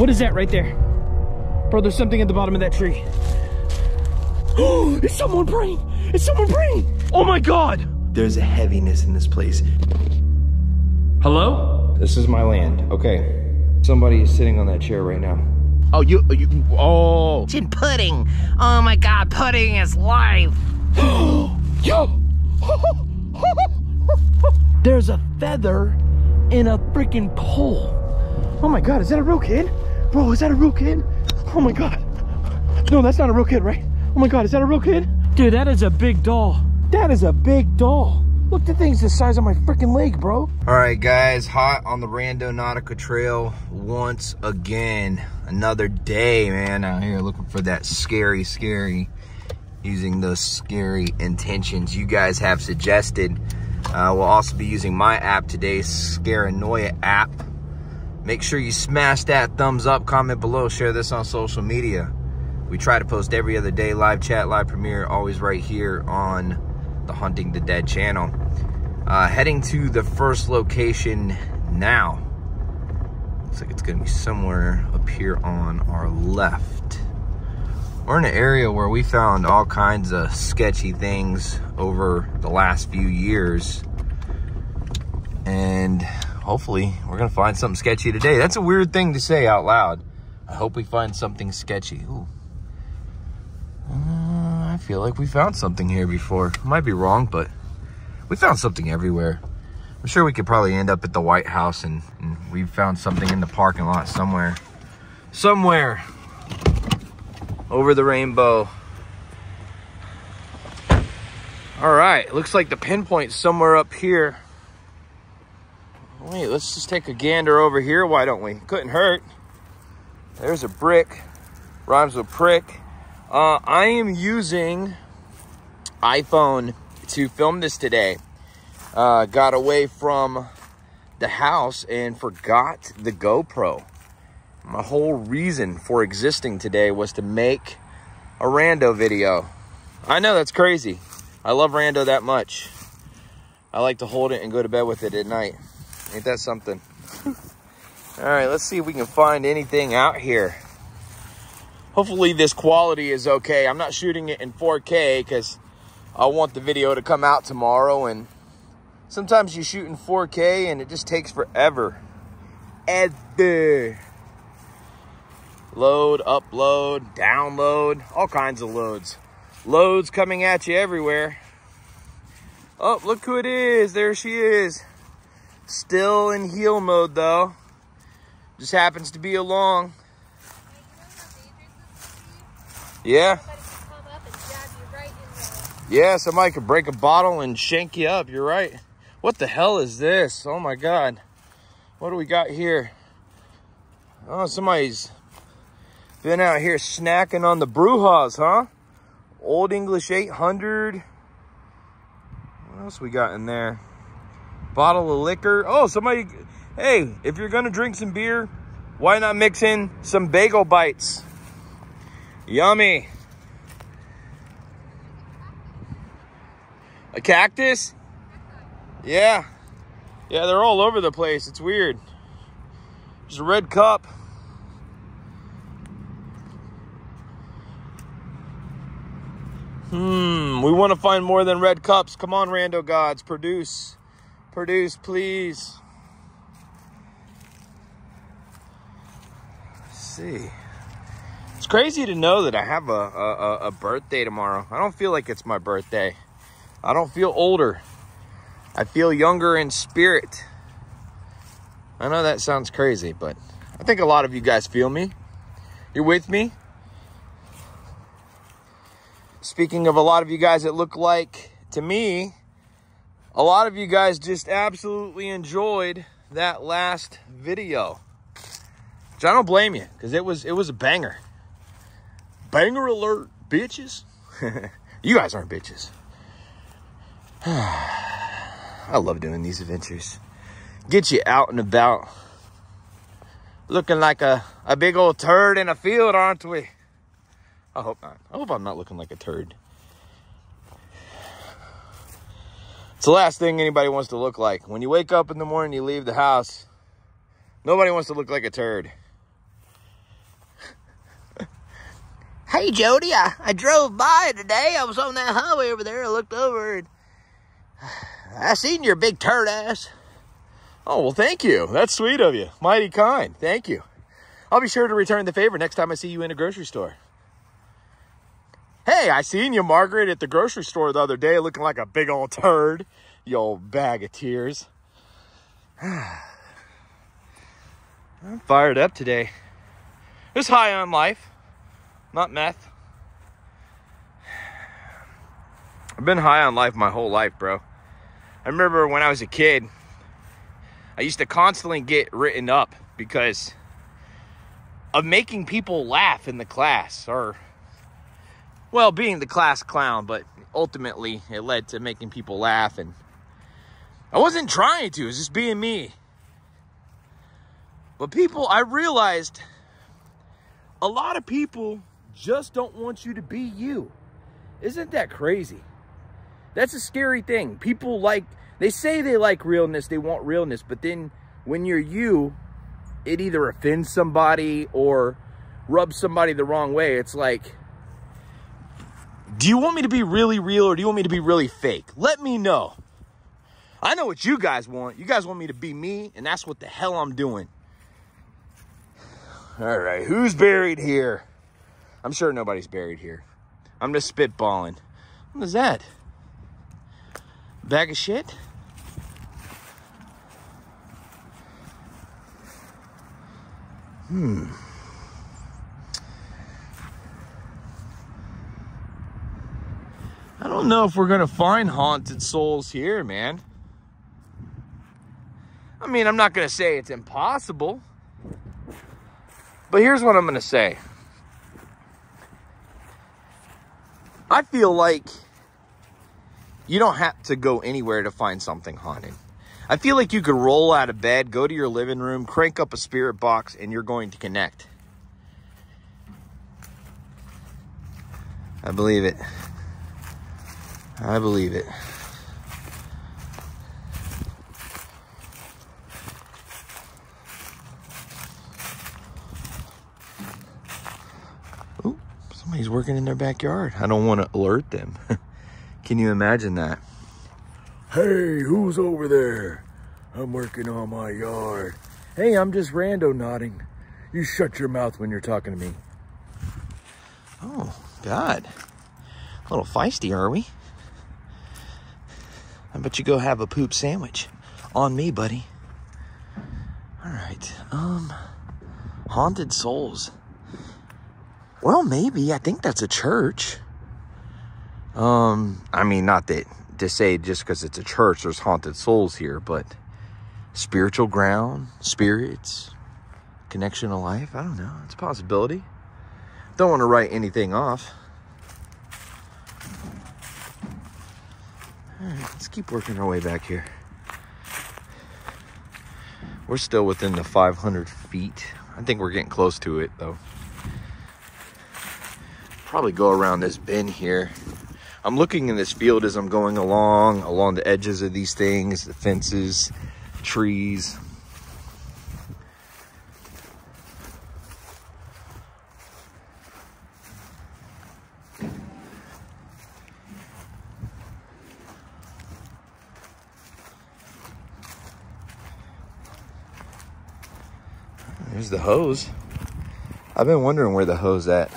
What is that right there? Bro, there's something at the bottom of that tree. Oh, it's someone praying. It's someone praying. Oh my God. There's a heaviness in this place. Hello? This is my land. Okay. Somebody is sitting on that chair right now. Oh, you, you, oh. Chin pudding. Oh my god, pudding is life. Yo! There's a feather in a freaking pole. Oh my god, is that a real kid? Bro, is that a real kid? Oh my god. No, that's not a real kid, right? Oh my god, is that a real kid? Dude, that is a big doll. That is a big doll. Look, the thing's the size of my freaking leg, bro. All right, guys, hot on the Randonautica Trail once again. Another day, man, out here looking for that scary, scary, using those scary intentions you guys have suggested. Uh, we'll also be using my app today, Scaranoia app. Make sure you smash that thumbs up, comment below, share this on social media. We try to post every other day, live chat, live premiere, always right here on the Hunting the Dead channel. Uh, heading to the first location now. Looks like it's gonna be somewhere up here on our left. We're in an area where we found all kinds of sketchy things over the last few years. And hopefully we're gonna find something sketchy today. That's a weird thing to say out loud. I hope we find something sketchy. Ooh. Uh, I feel like we found something here before. Might be wrong, but we found something everywhere. I'm sure we could probably end up at the White House and, and we found something in the parking lot somewhere. Somewhere over the rainbow. All right, looks like the pinpoint's somewhere up here. Wait, let's just take a gander over here. Why don't we? Couldn't hurt. There's a brick. Rhymes with prick. Uh, I am using iPhone to film this today. Uh, got away from the house and forgot the GoPro. My whole reason for existing today was to make a rando video. I know that's crazy. I love rando that much. I like to hold it and go to bed with it at night. Ain't that something? All right, let's see if we can find anything out here. Hopefully this quality is okay. I'm not shooting it in 4K because I want the video to come out tomorrow and sometimes you shoot in 4K and it just takes forever. Ever. Load, upload, download, all kinds of loads. Loads coming at you everywhere. Oh, look who it is. There she is. Still in heel mode though. Just happens to be along. Yeah. Yeah, somebody could break a bottle and shank you up. You're right. What the hell is this? Oh my God. What do we got here? Oh, somebody's been out here snacking on the Brewhaus, huh? Old English 800. What else we got in there? Bottle of liquor. Oh, somebody, hey, if you're gonna drink some beer, why not mix in some bagel bites? Yummy. A cactus? Yeah. Yeah, they're all over the place. It's weird. There's a red cup. Hmm, we want to find more than red cups. Come on, rando gods, produce. Produce, please. Let's see. It's crazy to know that I have a, a, a birthday tomorrow. I don't feel like it's my birthday. I don't feel older. I feel younger in spirit. I know that sounds crazy, but I think a lot of you guys feel me. You're with me? Speaking of a lot of you guys that look like, to me, a lot of you guys just absolutely enjoyed that last video. Which I don't blame you, because it was it was a banger. Banger alert, bitches. you guys aren't bitches. I love doing these adventures. Get you out and about. Looking like a, a big old turd in a field, aren't we? I hope not. I hope I'm not looking like a turd. It's the last thing anybody wants to look like. When you wake up in the morning, you leave the house, nobody wants to look like a turd. hey, Jody, I, I drove by today. I was on that highway over there. I looked over and I seen your big turd ass. Oh, well, thank you. That's sweet of you. Mighty kind. Thank you. I'll be sure to return the favor next time I see you in a grocery store. Hey, I seen you, Margaret, at the grocery store the other day looking like a big old turd. You old bag of tears. I'm fired up today. Just high on life, not meth. I've been high on life my whole life, bro. I remember when I was a kid, I used to constantly get written up because of making people laugh in the class or well, being the class clown, but ultimately it led to making people laugh and I wasn't trying to, it was just being me. But people, I realized a lot of people just don't want you to be you. Isn't that crazy? That's a scary thing. People like, they say they like realness, they want realness, but then when you're you, it either offends somebody or rubs somebody the wrong way. It's like, do you want me to be really real or do you want me to be really fake? Let me know. I know what you guys want. You guys want me to be me, and that's what the hell I'm doing. All right, who's buried here? I'm sure nobody's buried here. I'm just spitballing. What is that? Bag of shit? Hmm. I don't know if we're gonna find haunted souls here, man. I mean, I'm not gonna say it's impossible, but here's what I'm gonna say. I feel like you don't have to go anywhere to find something haunted. I feel like you could roll out of bed, go to your living room, crank up a spirit box, and you're going to connect. I believe it. I believe it. Ooh, somebody's working in their backyard. I don't want to alert them. Can you imagine that? Hey, who's over there? I'm working on my yard. Hey, I'm just randonauting. You shut your mouth when you're talking to me. Oh, God. A little feisty, are we? How bet you go have a poop sandwich? On me, buddy. All right. Um, haunted souls. Well, maybe. I think that's a church. Um, I mean, not that to say just because it's a church, there's haunted souls here, but spiritual ground, spirits, connection to life. I don't know. It's a possibility. Don't want to write anything off. Right, let's keep working our way back here. We're still within the 500 feet. I think we're getting close to it though. Probably go around this bend here. I'm looking in this field as I'm going along, along the edges of these things, the fences, trees. There's the hose. I've been wondering where the hose at.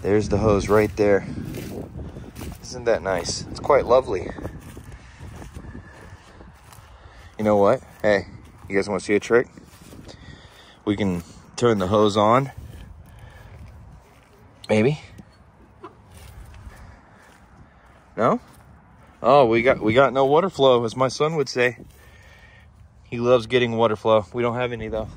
There's the hose right there. Isn't that nice? It's quite lovely. You know what? Hey, you guys want to see a trick? We can turn the hose on. Maybe. No? Oh, we got we got no water flow, as my son would say. He loves getting water flow. We don't have any though.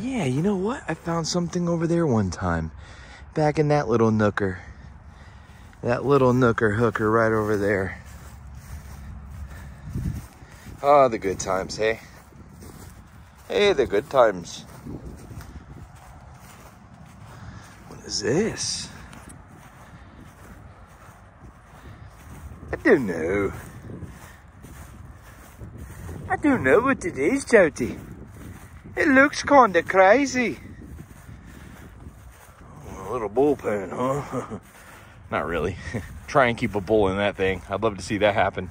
Yeah, you know what? I found something over there one time. Back in that little nooker. That little nooker hooker right over there. Oh, the good times, hey? Hey, the good times. What is this? I don't know. I don't know what it is, Jody. It looks kinda crazy. Bullpen, huh? Not really. Try and keep a bull in that thing. I'd love to see that happen.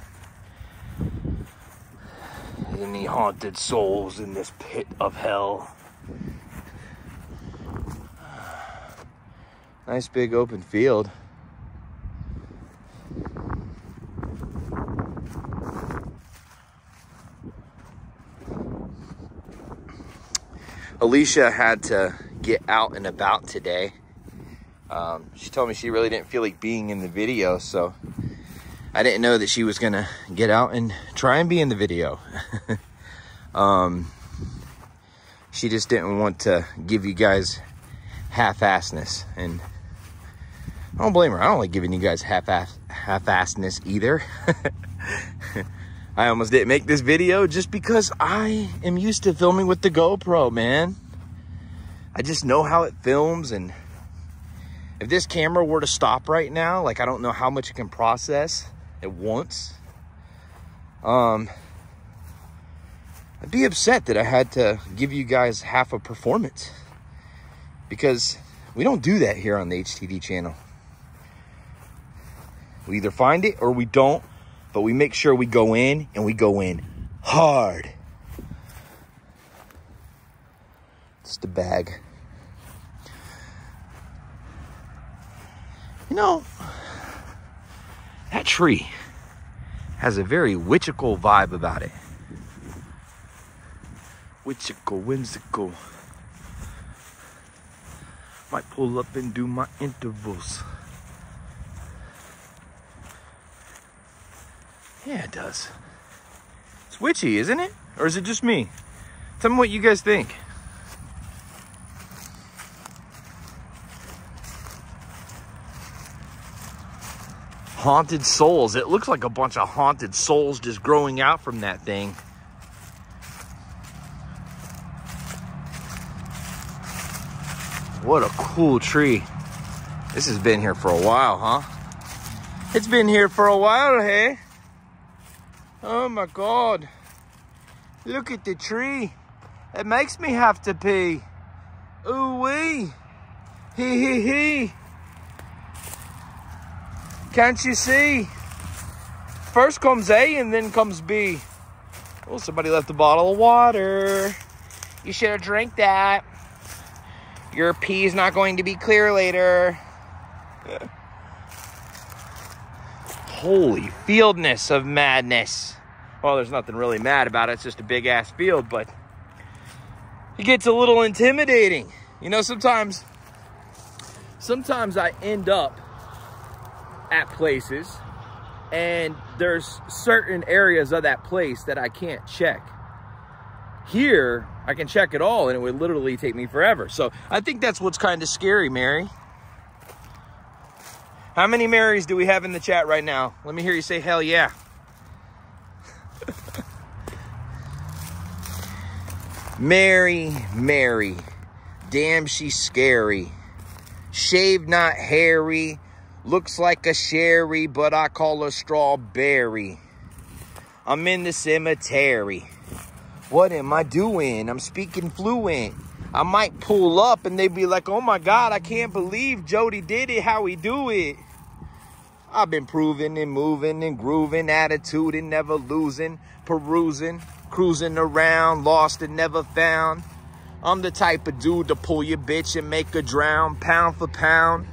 Any haunted souls in this pit of hell? Nice big open field. Alicia had to get out and about today. Um, she told me she really didn't feel like being in the video, so I didn't know that she was gonna get out and try and be in the video. um, she just didn't want to give you guys half-assness, and I don't blame her. I don't like giving you guys half-ass half-assness either. I almost didn't make this video just because I am used to filming with the GoPro, man. I just know how it films and if this camera were to stop right now, like I don't know how much it can process at once. Um I'd be upset that I had to give you guys half a performance because we don't do that here on the HTD channel. We either find it or we don't but we make sure we go in and we go in hard. Just a bag. You know, that tree has a very witchical vibe about it. Witchical, whimsical. Might pull up and do my intervals. Yeah, it does. It's witchy, isn't it? Or is it just me? Tell me what you guys think. Haunted souls. It looks like a bunch of haunted souls just growing out from that thing. What a cool tree. This has been here for a while, huh? It's been here for a while, hey? Oh my God. Look at the tree. It makes me have to pee. Ooh wee. Hee hee hee. Can't you see? First comes A and then comes B. Oh, somebody left a bottle of water. You should have drank that. Your pee is not going to be clear later. Holy fieldness of madness. Well, there's nothing really mad about it. It's just a big ass field, but it gets a little intimidating. You know, sometimes, sometimes I end up at places and there's certain areas of that place that I can't check. Here, I can check it all and it would literally take me forever. So I think that's what's kind of scary, Mary. How many Marys do we have in the chat right now? Let me hear you say hell yeah. Mary, Mary, damn she's scary. Shave not hairy, looks like a sherry, but I call her strawberry. I'm in the cemetery. What am I doing? I'm speaking fluent. I might pull up and they'd be like, oh my God, I can't believe Jody did it, how he do it. I've been proving and moving and grooving, attitude and never losing, perusing, cruising around, lost and never found. I'm the type of dude to pull your bitch and make her drown, pound for pound.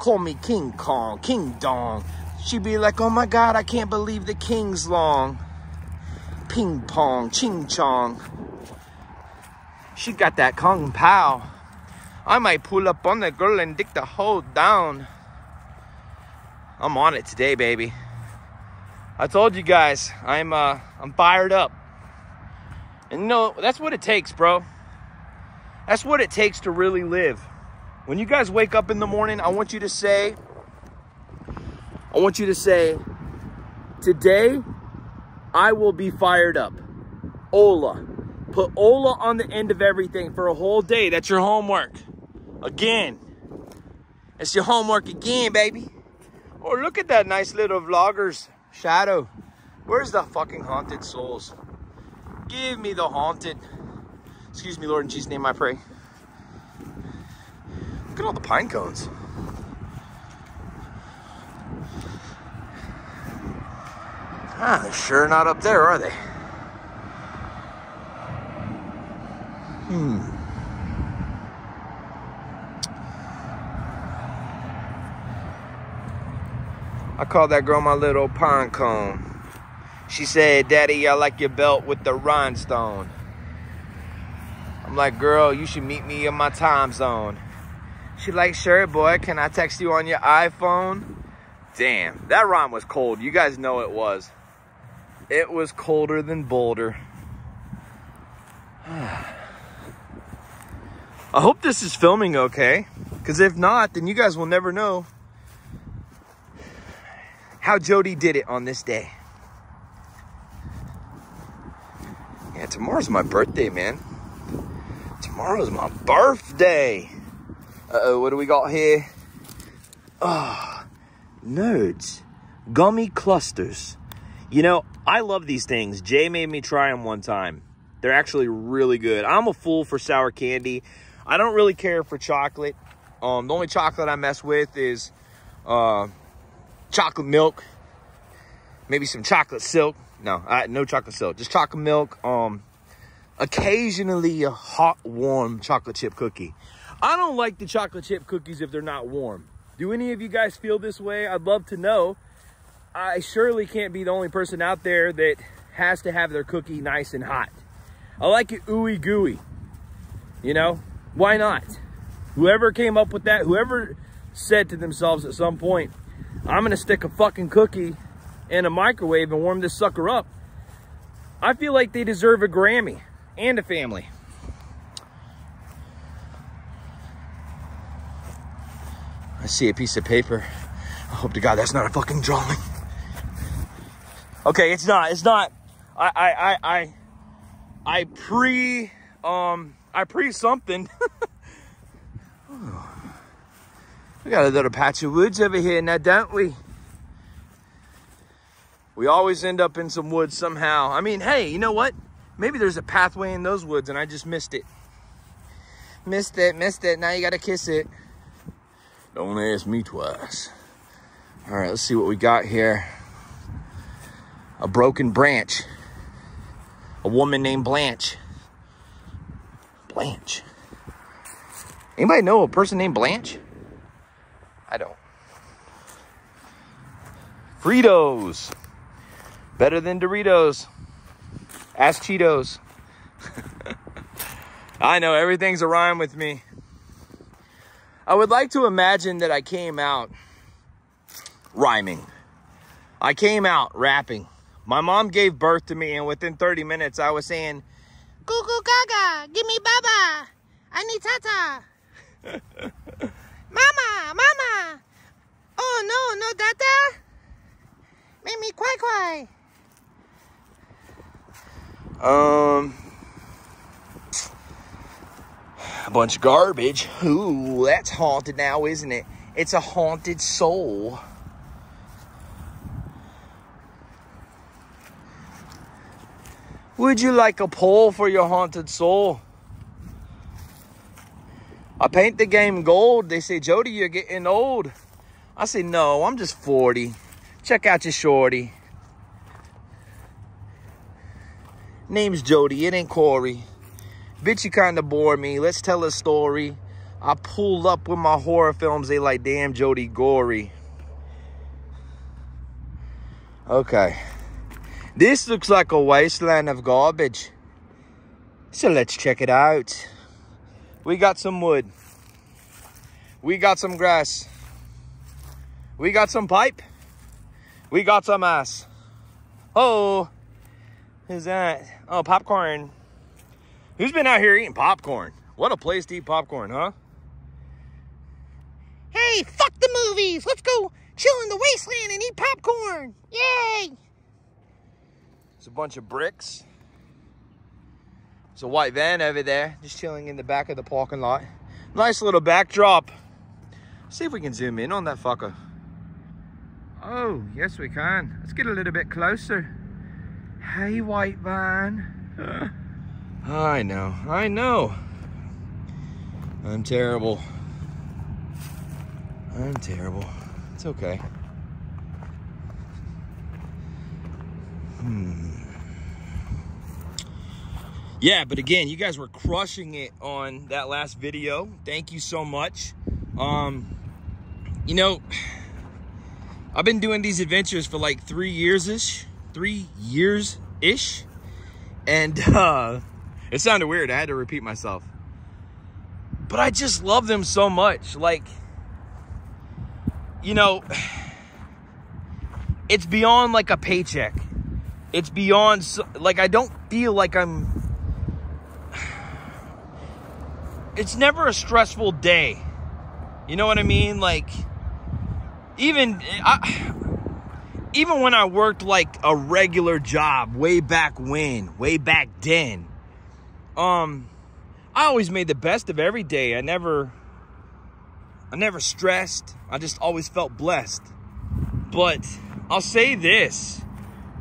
Call me King Kong, King Dong. She be like, oh my God, I can't believe the king's long. Ping pong, ching chong. She got that kung pao. I might pull up on the girl and dick the hoe down. I'm on it today, baby. I told you guys, I'm uh I'm fired up. And you know, that's what it takes, bro. That's what it takes to really live. When you guys wake up in the morning, I want you to say I want you to say today I will be fired up. Ola. Put Ola on the end of everything for a whole day. That's your homework. Again. It's your homework again, baby. Oh, look at that nice little vlogger's shadow. Where's the fucking haunted souls? Give me the haunted. Excuse me, Lord, in Jesus' name I pray. Look at all the pine cones. Ah, they're sure not up there, are they? Hmm. I called that girl my little pine cone. She said, Daddy, I like your belt with the rhinestone. I'm like, girl, you should meet me in my time zone. She like, sure, boy, can I text you on your iPhone? Damn, that rhyme was cold. You guys know it was. It was colder than Boulder. I hope this is filming okay. Because if not, then you guys will never know how Jody did it on this day. Yeah, tomorrow's my birthday, man. Tomorrow's my birthday. Uh-oh, what do we got here? Oh, nerds. Gummy clusters. You know, I love these things. Jay made me try them one time. They're actually really good. I'm a fool for sour candy. I don't really care for chocolate. Um, the only chocolate I mess with is uh, chocolate milk, maybe some chocolate silk. No, I, no chocolate silk, just chocolate milk. Um, occasionally a hot, warm chocolate chip cookie. I don't like the chocolate chip cookies if they're not warm. Do any of you guys feel this way? I'd love to know. I surely can't be the only person out there that has to have their cookie nice and hot. I like it ooey gooey. You know, why not? Whoever came up with that, whoever said to themselves at some point, I'm gonna stick a fucking cookie in a microwave and warm this sucker up. I feel like they deserve a Grammy and a family. I see a piece of paper. I hope to God that's not a fucking drawing. Okay, it's not. It's not. I I I I, I pre um I pre something. we got a little patch of woods over here now, don't we? We always end up in some woods somehow. I mean, hey, you know what? Maybe there's a pathway in those woods and I just missed it. Missed it, missed it. Now you gotta kiss it. Don't ask me twice. All right, let's see what we got here. A broken branch. A woman named Blanche. Blanche. Anybody know a person named Blanche? I don't. Fritos. Better than Doritos. Ask Cheetos. I know everything's a rhyme with me. I would like to imagine that I came out rhyming. I came out rapping. My mom gave birth to me, and within 30 minutes, I was saying, Goo goo gaga, give me baba. I need tata. mama, mama. Oh no, no tata. Make me quay quay. Um, a bunch of garbage. Ooh, that's haunted now, isn't it? It's a haunted soul. Would you like a pole for your haunted soul? I paint the game gold. They say, Jody, you're getting old. I say, no, I'm just 40. Check out your shorty. Name's Jody, it ain't Corey. Bitch, you kinda bore me. Let's tell a story. I pulled up with my horror films. They like, damn, Jody, gory. Okay. This looks like a wasteland of garbage. So let's check it out. We got some wood. We got some grass. We got some pipe. We got some ass. Oh, who's that? Oh, popcorn. Who's been out here eating popcorn? What a place to eat popcorn, huh? Hey, fuck the movies. Let's go chill in the wasteland and eat popcorn. Yay! There's a bunch of bricks. There's a white van over there, just chilling in the back of the parking lot. Nice little backdrop. See if we can zoom in on that fucker. Oh, yes we can. Let's get a little bit closer. Hey, white van. I know, I know. I'm terrible. I'm terrible. It's okay. Hmm. Yeah, but again, you guys were crushing it on that last video. Thank you so much. Um, you know, I've been doing these adventures for like three years-ish. Three years-ish. And uh, it sounded weird. I had to repeat myself. But I just love them so much. Like, you know, it's beyond like a paycheck. It's beyond, like, I don't feel like I'm, it's never a stressful day. You know what I mean? Like, even, I, even when I worked like a regular job way back when, way back then, um, I always made the best of every day. I never, I never stressed. I just always felt blessed. But I'll say this,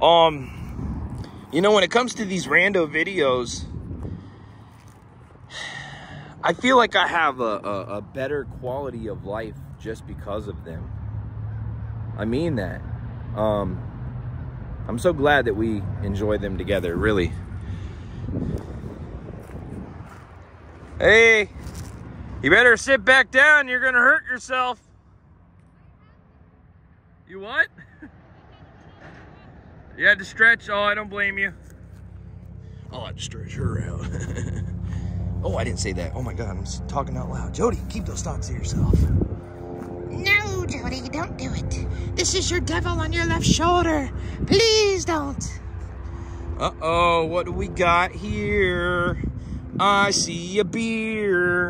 um, you know, when it comes to these rando videos, I feel like I have a, a, a better quality of life just because of them. I mean that. Um, I'm so glad that we enjoy them together, really. Hey, you better sit back down. You're going to hurt yourself. You what? You had to stretch? Oh, I don't blame you. Oh, I'll have to stretch her out. oh, I didn't say that. Oh my God, I'm talking out loud. Jody, keep those thoughts to yourself. No, Jody, don't do it. This is your devil on your left shoulder. Please don't. Uh-oh, what do we got here? I see a beer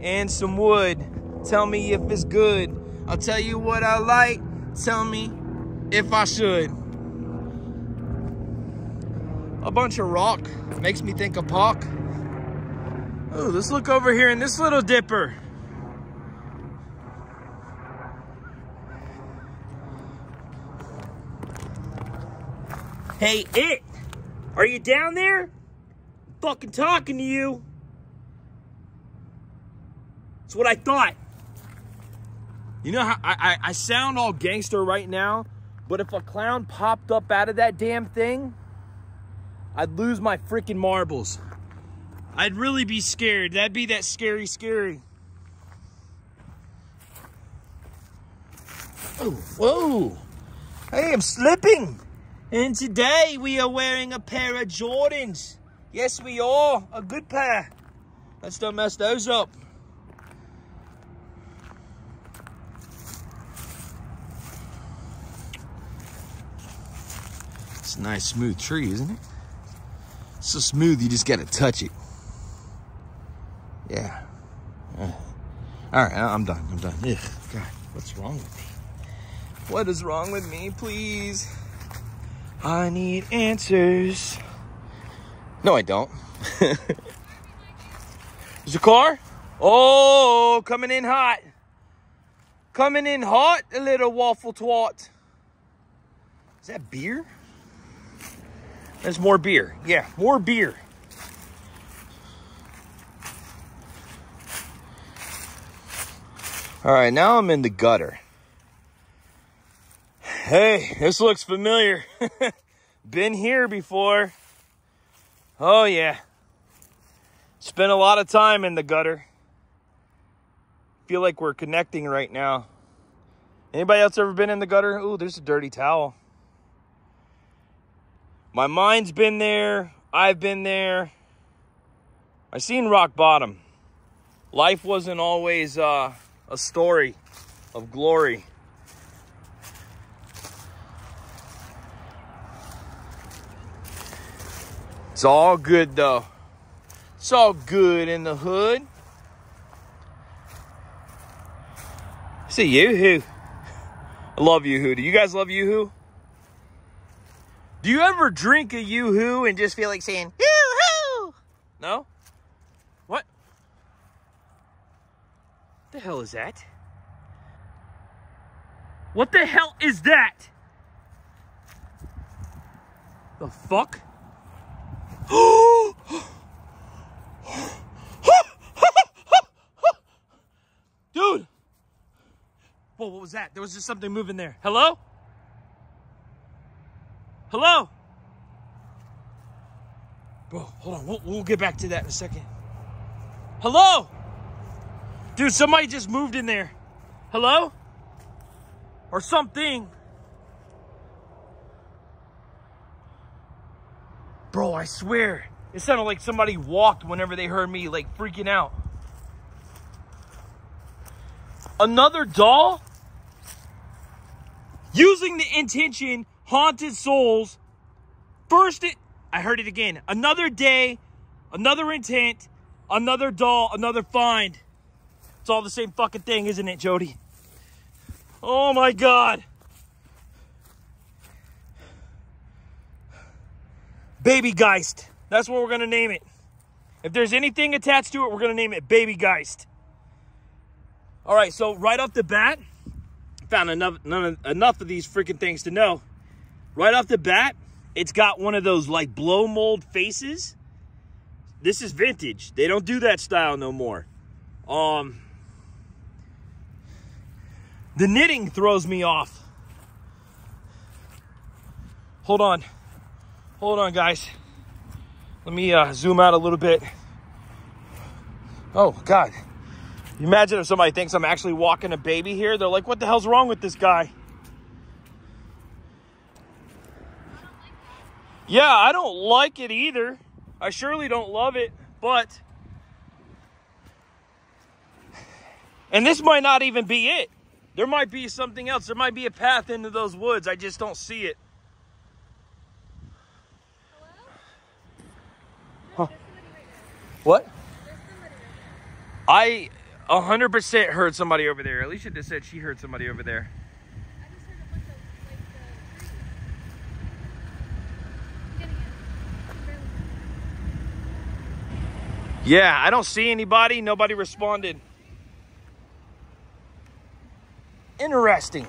and some wood. Tell me if it's good. I'll tell you what I like. Tell me if I should. A bunch of rock makes me think of Pac. Oh, let's look over here in this little dipper. Hey, it! Are you down there? Fucking talking to you. That's what I thought. You know how I, I, I sound all gangster right now, but if a clown popped up out of that damn thing, I'd lose my freaking marbles. I'd really be scared. That'd be that scary, scary. Oh, whoa. Hey, I'm slipping. And today we are wearing a pair of Jordans. Yes, we are. A good pair. Let's don't mess those up. It's a nice smooth tree, isn't it? so smooth you just gotta touch it. Yeah. Uh, all right, I'm done. I'm done. Ugh, God, what's wrong with me? What is wrong with me, please? I need answers. No, I don't. Is a car? Oh, coming in hot. Coming in hot, a little waffle twat. Is that beer? There's more beer. Yeah, more beer. All right, now I'm in the gutter. Hey, this looks familiar. Been here before. Oh, yeah. Spent a lot of time in the gutter. Feel like we're connecting right now. Anybody else ever been in the gutter? Ooh, there's a dirty towel. My mind's been there. I've been there. I seen rock bottom. Life wasn't always uh, a story of glory. It's all good though. It's all good in the hood. See Yoo-hoo. I love Yoo-hoo. Do you guys love Yoo-hoo? Do you ever drink a Yoo-hoo and just feel like saying, Yoo-hoo! no? What? the hell is that? What the hell is that? The fuck? Dude! Whoa, what was that? There was just something moving there. Hello? Hello? Bro, hold on. We'll, we'll get back to that in a second. Hello? Dude, somebody just moved in there. Hello? Or something. Bro, I swear. It sounded like somebody walked whenever they heard me like freaking out. Another doll? Using the intention, haunted souls. First it I heard it again. Another day, another intent, another doll, another find. It's all the same fucking thing, isn't it, Jody? Oh my god. Baby Geist. That's what we're gonna name it. If there's anything attached to it, we're gonna name it Baby Geist. All right, so right off the bat, found enough none of, enough of these freaking things to know. Right off the bat, it's got one of those like blow mold faces. This is vintage. They don't do that style no more. Um, the knitting throws me off. Hold on. Hold on, guys. Let me uh, zoom out a little bit. Oh, God. Imagine if somebody thinks I'm actually walking a baby here? They're like, what the hell's wrong with this guy? Yeah, I don't like it either. I surely don't love it, but. And this might not even be it. There might be something else. There might be a path into those woods. I just don't see it. What? I 100% heard somebody over there. Alicia just said she heard somebody over there. Yeah, I don't see anybody. Nobody responded. Interesting.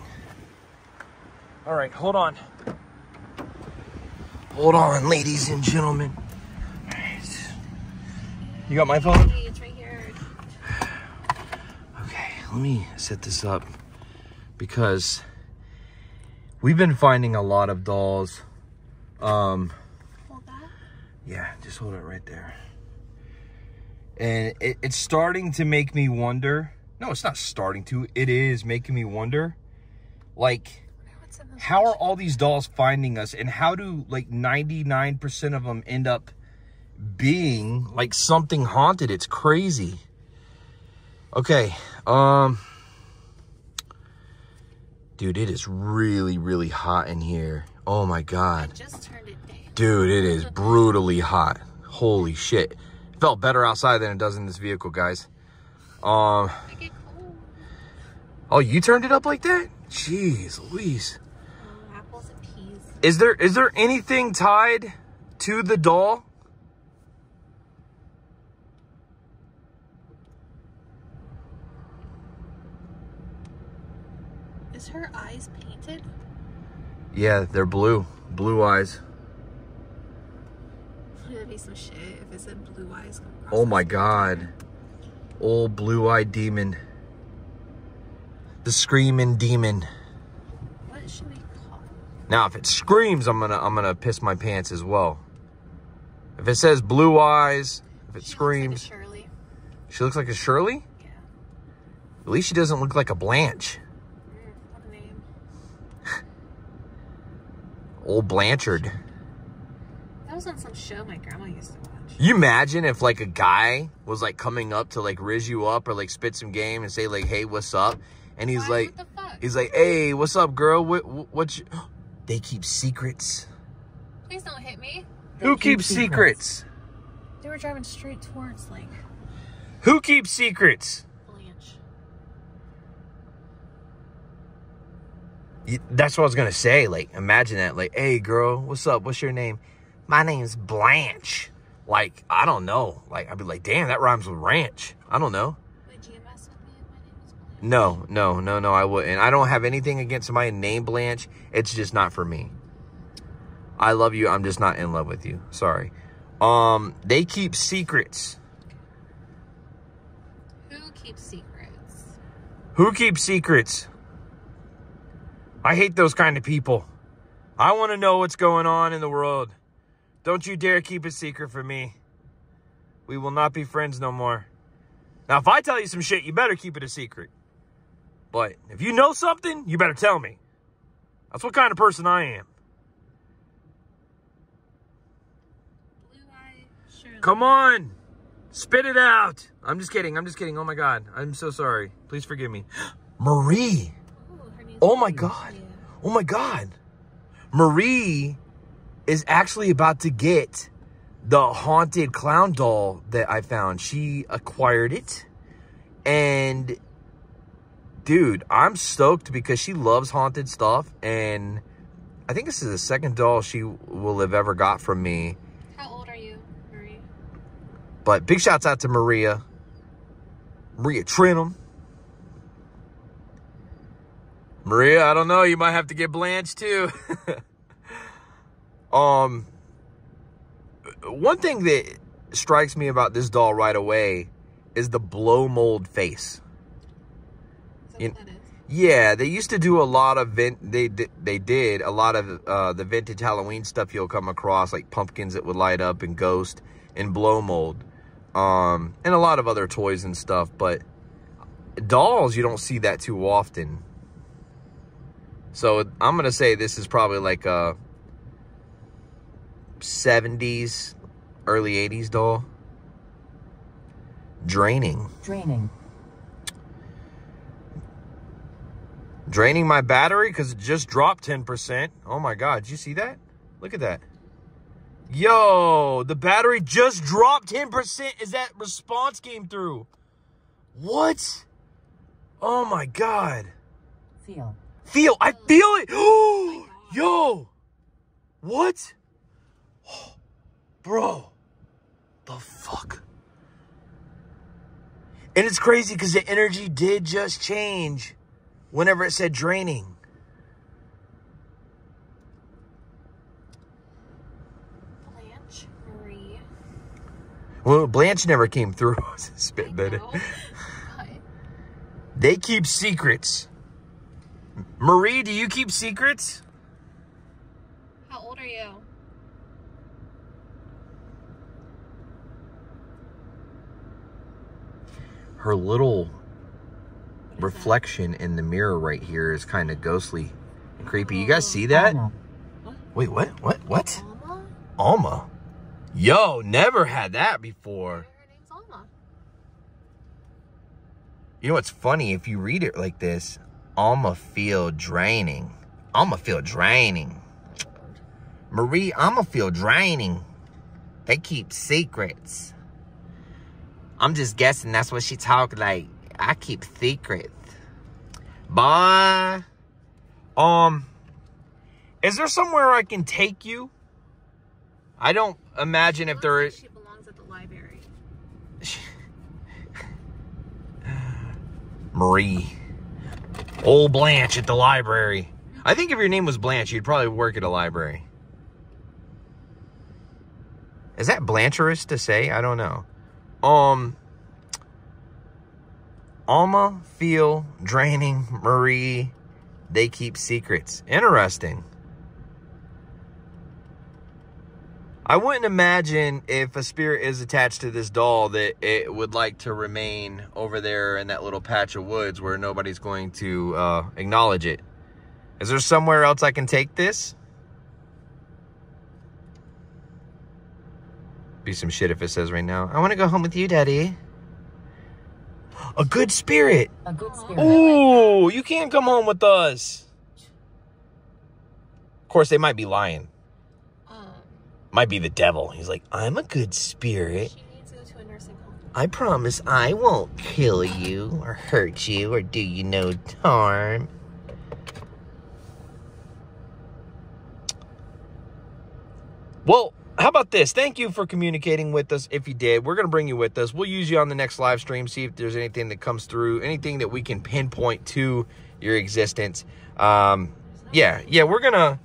All right, hold on. Hold on, ladies and gentlemen. You got my phone? It's right here. Okay, let me set this up because we've been finding a lot of dolls. Um, Hold that. yeah, just hold it right there. And it, it's starting to make me wonder. No, it's not starting to. It is making me wonder. Like, What's in this how are all these dolls finding us and how do like 99% of them end up being like something haunted. It's crazy. Okay um dude it is really really hot in here. Oh my god. Just turned it dude it is brutally hot. Holy shit. Felt better outside than it does in this vehicle guys. Um I get cold. oh you turned it up like that? Jeez louise. Peas. Is there is there anything tied to the doll? Is her eyes painted? Yeah, they're blue. Blue eyes. That'd be some shit if it said blue eyes. Oh my god. Old blue-eyed demon. The screaming demon. What should we call it? Now, if it screams, I'm gonna I'm gonna piss my pants as well. If it says blue eyes, if it She looks like a screams, Shirley. she looks like a Shirley. Yeah. At least she doesn't look like a Blanche. Mm, what a name. Old Blanchard. That was on some show my grandma used to watch. You imagine if like a guy was like coming up to like riz you up or like spit some game and say like, "Hey, what's up?" And he's Why? like, what the fuck? he's like, "Hey, what's up, girl? What what?" what you... They keep secrets. Please don't hit me. Who keeps secrets? They were driving straight towards like Who keeps secrets? Blanche. Y- That's what I was gonna say. Like, imagine that. Like, hey, girl, what's up? What's your name? My name's Blanche. Like, I don't know. Like, I'd be like, damn, that rhymes with ranch. I don't know. Would you mess with me if my name No, no, no, no, I wouldn't. I don't have anything against somebody named Blanche. It's just not for me. I love you. I'm just not in love with you. Sorry. Um, they keep secrets. Who keeps secrets? Who keeps secrets? I hate those kind of people. I want to know what's going on in the world. Don't you dare keep a secret from me. We will not be friends no more. Now, if I tell you some shit, you better keep it a secret. But if you know something, you better tell me. That's what kind of person I am. Blue eye Shirley. Come on. Spit it out. I'm just kidding. I'm just kidding. Oh my God. I'm so sorry. Please forgive me. Marie. Ooh, her name's Oh my mm-hmm. God. Yeah. Oh my God. Marie is actually about to get the haunted clown doll that I found. She acquired it. And dude, I'm stoked because she loves haunted stuff. And I think this is the second doll she will have ever got from me. How old are you, Marie? But big shouts out to Maria. Maria Trinum. Maria, I don't know. You might have to get Blanche too. um, one thing that strikes me about this doll right away is the blow mold face. Is that You- what that is? Yeah, they used to do a lot of vin- they they did a lot of uh, the vintage Halloween stuff you'll come across like pumpkins that would light up and ghost and blow mold, um, and a lot of other toys and stuff. But dolls you don't see that too often. So I'm gonna say this is probably like a 70s, early 80s doll. Draining. Draining. Draining my battery because it just dropped 10%. Oh my God, did you see that? Look at that. Yo, the battery just dropped 10% as that response came through. What? Oh my God. Feel. Feel, I feel it. Oh, yo. What? Bro. The fuck? And it's crazy because the energy did just change whenever it said draining. Blanche Marie. Well, Blanche never came through. Spit I They keep secrets. Marie, do you keep secrets? How old are you? Her little What is that? reflection in the mirror right here is kind of ghostly and creepy. You guys see that? Alma. Wait, what? What? What? Alma? Alma. Yo, never had that before. Her name's Alma. You know what's funny? If you read it like this, Alma feel draining. I'ma feel draining. Marie, I'ma feel draining. They keep secrets. I'm just guessing that's what she talked like. I keep secrets. Bye. Um, is there somewhere I can take you? I don't imagine if there like is. She belongs at the library. Marie. Old Blanche at the library. I think if your name was Blanche, you'd probably work at a library. Is that Blancherous to say? I don't know. Um Alma, feel, draining, Marie, they keep secrets. Interesting. I wouldn't imagine if a spirit is attached to this doll that it would like to remain over there in that little patch of woods where nobody's going to uh, acknowledge it. Is there somewhere else I can take this? Be some shit if it says right now. I want to go home with you, Daddy. A good spirit. A good spirit. Ooh, you can't come home with us. Of course, they might be lying. Might be the devil. He's like, I'm a good spirit. she needs to go to a nursing home. I promise I won't kill you or hurt you or do you no harm. Well, how about this? Thank you for communicating with us. If you did, we're going to bring you with us. We'll use you on the next live stream, see if there's anything that comes through, anything that we can pinpoint to your existence. Um, yeah, yeah, we're going to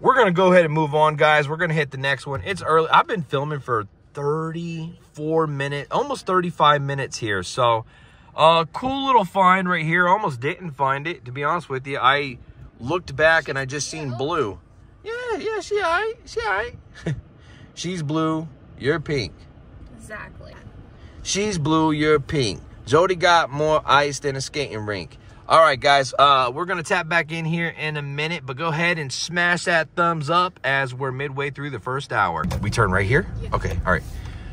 we're going to go ahead and move on, guys. We're going to hit the next one. It's early. I've been filming for 34 minutes, almost 35 minutes here. So, uh, cool little find right here. Almost didn't find it, to be honest with you. I looked back and I just seen blue. Yeah, yeah, she all right. She all right. She's blue, you're pink. Exactly. She's blue, you're pink. Jody got more ice than a skating rink. All right, guys, uh, we're going to tap back in here in a minute, but go ahead and smash that thumbs up as we're midway through the first hour. We turn right here? Okay, all right.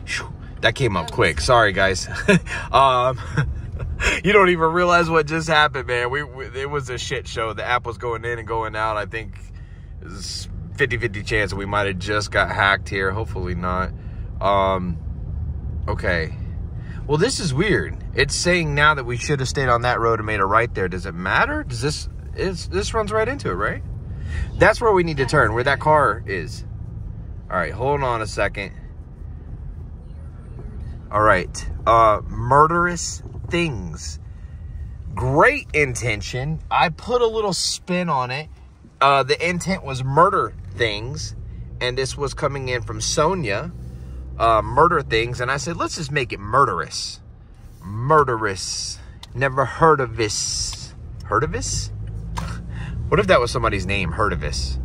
Whew, that came up quick. Sorry, guys. um, you don't even realize what just happened, man. We, we, It was a shit show. The app was going in and going out. I think 50-50 chance we might have just got hacked here. Hopefully not. Um, okay. Well, this is weird. It's saying now that we should have stayed on that road and made a right there. Does it matter? Does this is this runs right into it, right? That's where we need to turn, where that car is. All right, hold on a second. All right. Uh murderous things. Great intention. I put a little spin on it. Uh the intent was murder things and this was coming in from Sonia uh, murder things, and I said, let's just make it murderous. Murderous. Never heard of this. Heard of this? What if that was somebody's name, Heard of this?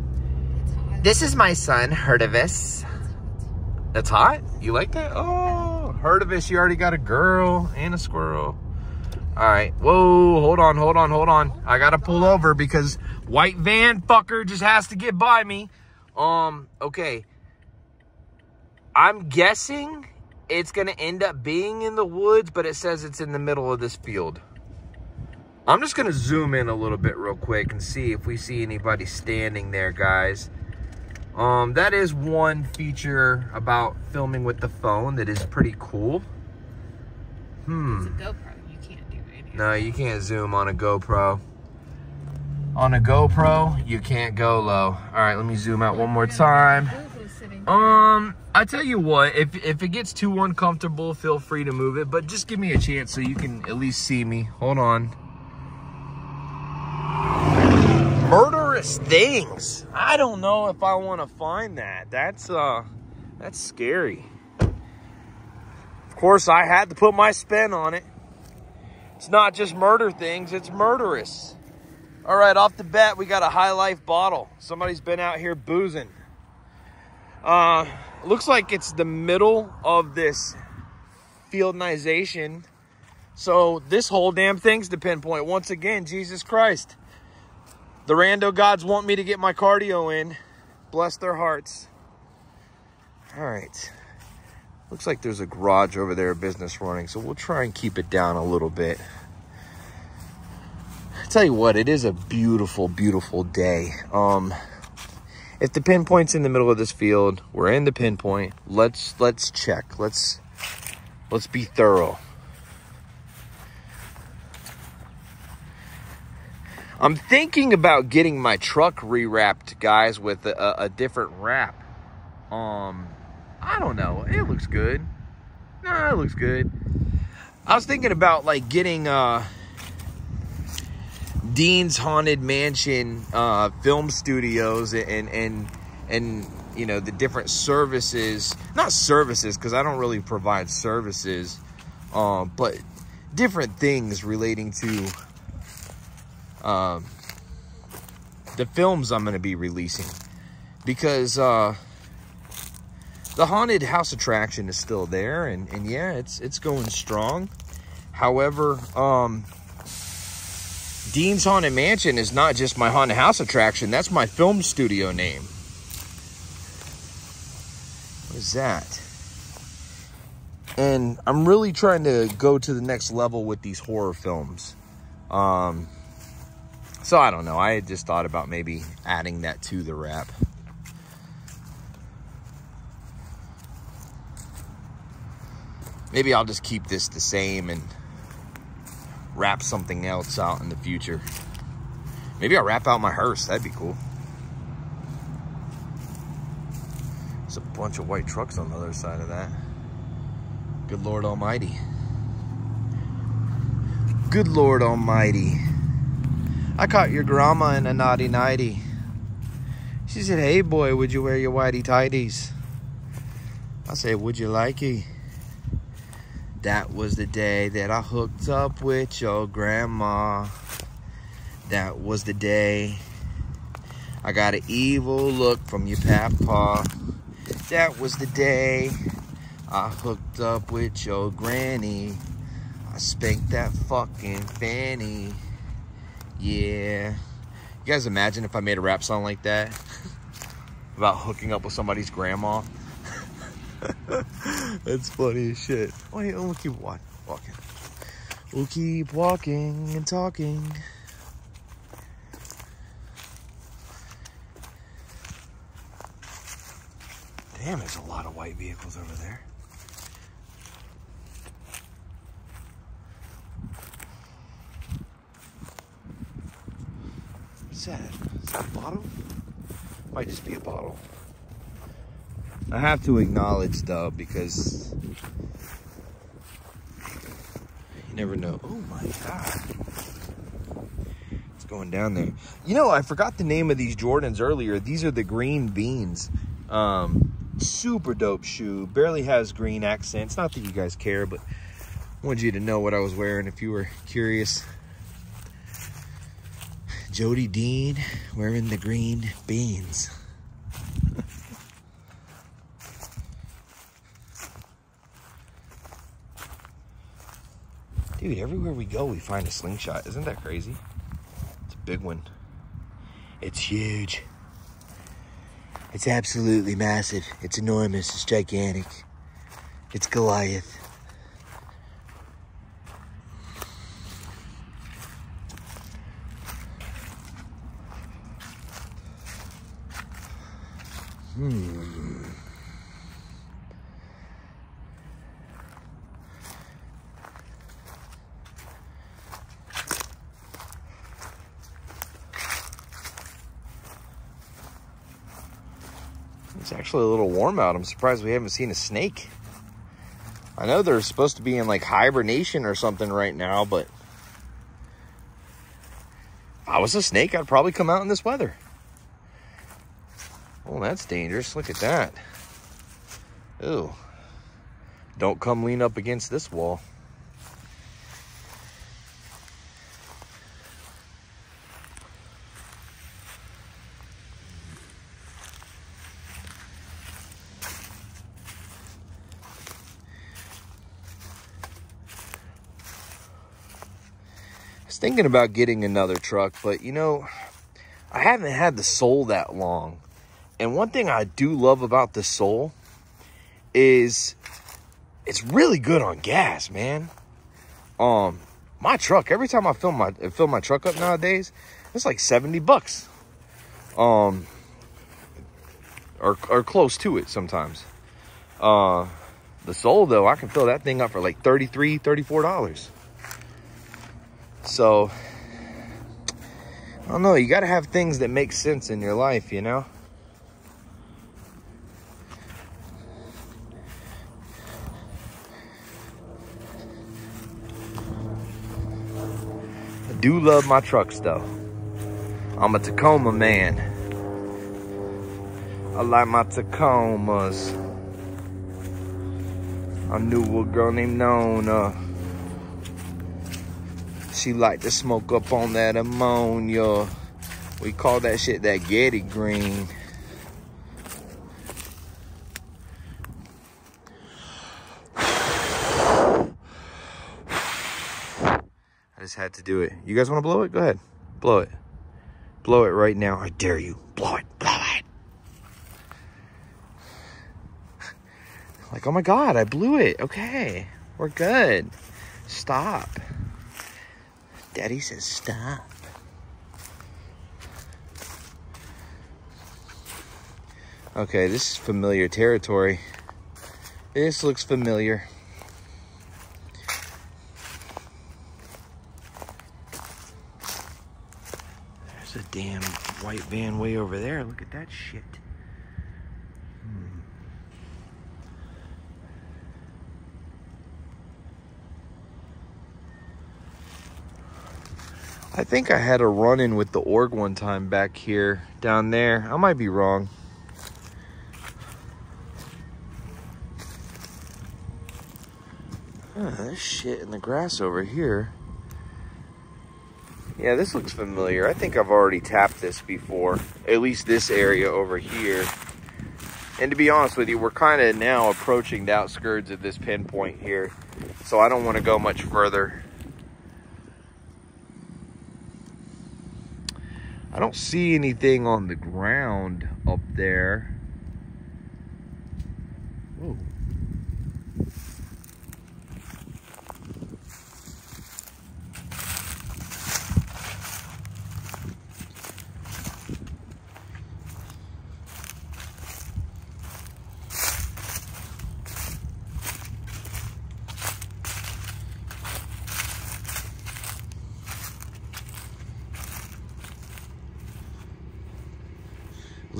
This is my son, this. That's hot? You like that? Oh, this. You already got a girl and a squirrel. All right. Whoa, hold on, hold on, hold on. I got to pull over because white van fucker just has to get by me. Um, okay. I'm guessing it's going to end up being in the woods, but it says it's in the middle of this field. I'm just going to zoom in a little bit real quick and see if we see anybody standing there, guys. Um, that is one feature about filming with the phone that is pretty cool. Hmm. It's a GoPro. You can't do. No, you can't zoom on a GoPro. On a GoPro, you can't go low. All right, let me zoom out one more time. Um, I tell you what, if if it gets too uncomfortable, feel free to move it, but just give me a chance so you can at least see me. Hold on. Murderous things. I don't know if I want to find that. That's uh that's scary. Of course, I had to put my spin on it. It's not just murder things, it's murderous. All right, off the bat, we got a high life bottle. Somebody's been out here boozing. Uh, looks like it's the middle of this fieldization. So this whole damn thing's the pinpoint. Once again, Jesus Christ. The rando gods want me to get my cardio in. Bless their hearts. All right. Looks like there's a garage over there, business running. So we'll try and keep it down a little bit. I tell you what, it is a beautiful, beautiful day. Um, if the pinpoint's in the middle of this field, we're in the pinpoint. Let's let's check. Let's let's be thorough. I'm thinking about getting my truck rewrapped, guys, with a, a different wrap. Um, I don't know. It looks good. No, it looks good. I was thinking about like getting uh Dean's Haunted Mansion uh, film studios and and and you know the different services, not services because I don't really provide services, uh, but different things relating to uh, the films I'm going to be releasing because uh, the haunted house attraction is still there and and yeah it's it's going strong. However, um, Dean's Haunted Mansion is not just my haunted house attraction, that's my film studio name. What is that? And I'm really trying to go to the next level with these horror films. Um, so I don't know. I just thought about maybe adding that to the wrap. Maybe I'll just keep this the same and wrap something else out in the future. Maybe I'll wrap out my hearse. That'd be cool. There's a Bunch of white trucks on the other side of that. Good Lord Almighty. Good Lord Almighty. I caught your grandma in a naughty nighty. She said, Hey boy, would you wear your whitey tighties? I said, Would you like it? That was the day that I hooked up with your grandma. That was the day I got an evil look from your papa. That was the day I hooked up with your granny. I spanked that fucking fanny. Yeah. You guys imagine if I made a rap song like that? About hooking up with somebody's grandma? That's funny as shit. Wait, we'll keep wa- walking. We'll keep walking and talking. Damn, there's a lot of white vehicles over there. What's that? Is that a bottle? Might just be a bottle. I have to acknowledge though because you never know. Oh my god. It's going down there. You know, I forgot the name of these Jordans earlier. These are the green beans. Um super dope shoe. Barely has green accents. Not that you guys care, but I wanted you to know what I was wearing if you were curious. Jody Dean wearing the green beans. Dude, everywhere we go, we find a slingshot. Isn't that crazy? It's a big one. It's huge. It's absolutely massive. It's enormous. It's gigantic. It's Goliath. Hmm. It's actually a little warm out. I'm surprised we haven't seen a snake. I know they're supposed to be in like hibernation or something right now, but if I was a snake, I'd probably come out in this weather. Oh, that's dangerous. Look at that. Ooh. Don't come lean up against this wall. Thinking about getting another truck, but you know, I haven't had the soul that long. And one thing I do love about the soul is it's really good on gas, man. Um, my truck, every time I fill my fill my truck up nowadays, it's like 70 bucks. Um or or close to it sometimes. Uh the soul though, I can fill that thing up for like 33 34 dollars. So I don't know, you got to have things that make sense in your life, you know? I do love my trucks though. I'm a Tacoma man. I like my Tacomas. I knew a girl named Nona. She like to smoke up on that ammonia. We call that shit that Getty green. I just had to do it. You guys want to blow it? Go ahead. Blow it. Blow it right now. I dare you. Blow it. Blow it. Like, oh my God, I blew it. Okay. We're good. Stop. Daddy says stop. Okay, this is familiar territory. This looks familiar. There's a damn white van way over there. Look at that shit. I think I had a run in with the org one time back here, down there. I might be wrong. Oh, there's shit in the grass over here. Yeah, this looks familiar. I think I've already tapped this before. At least this area over here. And to be honest with you, we're kind of now approaching the outskirts of this pinpoint here. So I don't want to go much further. I don't see anything on the ground up there. Whoa.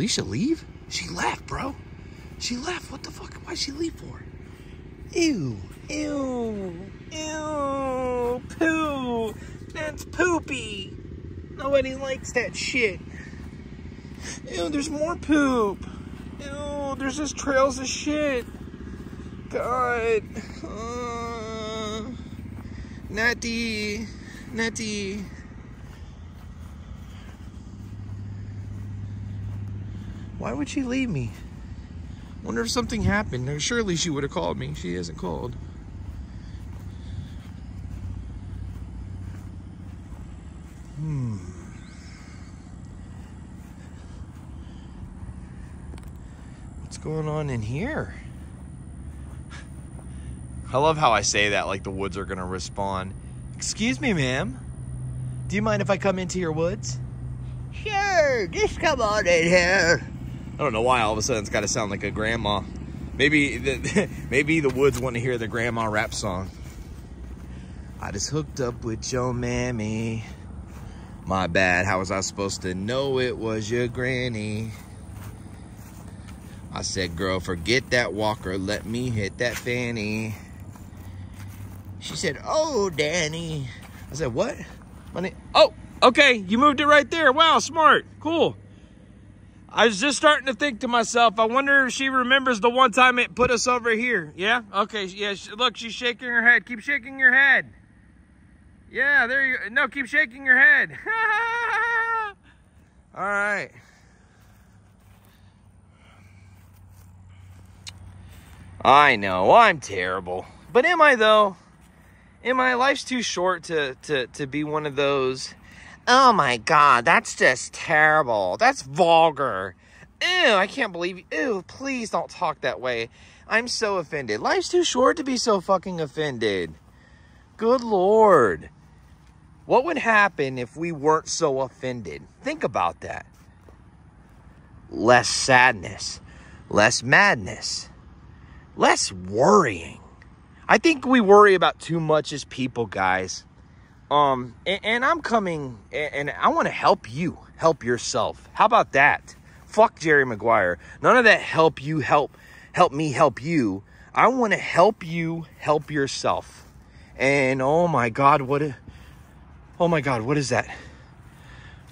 Alicia leave? She left, bro. She left. What the fuck? Why'd she leave for? Ew. Ew. Ew. Poo. That's poopy. Nobody likes that shit. Ew, there's more poop. Ew, there's just trails of shit. God. Uh, Natty. Natty. Why would she leave me? Wonder if something happened. Surely she would have called me. She hasn't called. Hmm. What's going on in here? I love how I say that like the woods are going to respond. Excuse me, ma'am. Do you mind if I come into your woods? Sure, just come on in here. I don't know why all of a sudden it's got to sound like a grandma. Maybe the maybe the woods want to hear the grandma rap song. I just hooked up with your mammy. My bad. How was I supposed to know it was your granny? I said, girl, forget that walker. Let me hit that fanny. She said, oh, Danny. I said, what? My name? Oh, okay. You moved it right there. Wow, smart. Cool. I was just starting to think to myself, I wonder if she remembers the one time it put us over here. Yeah? Okay. Yeah. Look, she's shaking her head. Keep shaking your head. Yeah, there you go. No, keep shaking your head. All right. I know, I'm terrible. But am I though? Am I? Life's too short to, to, to be one of those. Oh my god, that's just terrible. That's vulgar. Ew, I can't believe you. Ew, please don't talk that way. I'm so offended. Life's too short to be so fucking offended. Good lord. What would happen if we weren't so offended? Think about that. Less sadness, less madness, less worrying. I think we worry about too much as people, guys. Um, and, and I'm coming and, and I want to help you help yourself. How about that? Fuck Jerry Maguire. None of that help you help help me help you. I want to help you help yourself. And oh my god, what Oh my god, what is that?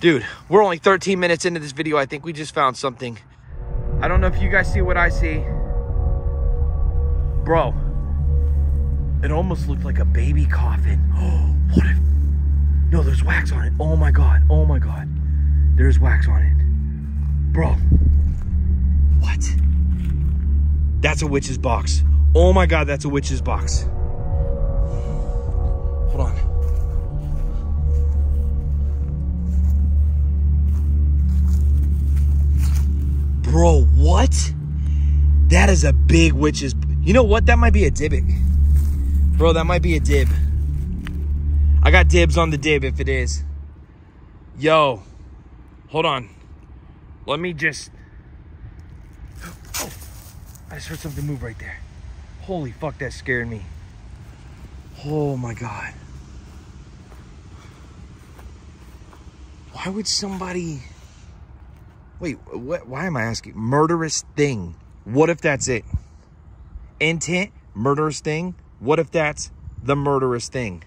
Dude, we're only 13 minutes into this video. I think we just found something. I don't know if you guys see what I see. Bro, it almost looked like a baby coffin. Oh, what if? No, there's wax on it. Oh my god. Oh my god. There's wax on it. Bro. What? That's a witch's box. Oh my god, that's a witch's box. Hold on. Bro, what? That is a big witch's. You know what? That might be a Dybbuk. Bro, that might be a dib. I got dibs on the dib if it is. Yo, hold on. Let me just. Oh, I just heard something move right there. Holy fuck, that scared me. Oh my god. Why would somebody. Wait, what? Why am I asking? Murderous thing. What if that's it? Intent, murderous thing. What if that's the murderous thing?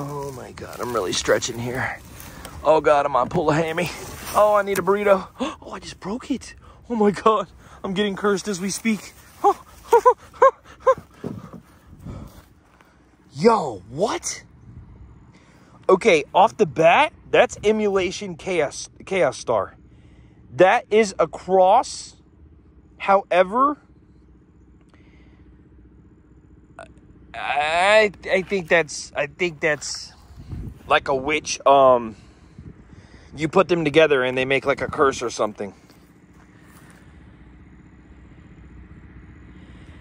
Oh my god, I'm really stretching here. Oh god, I'm on pull a hammy. Oh, I need a burrito. Oh, I just broke it. Oh my god, I'm getting cursed as we speak. Yo, what? Okay, off the bat, that's emulation chaos chaos star. That is a cross. However, I I think that's I think that's like a witch. Um, you put them together and they make like a curse or something.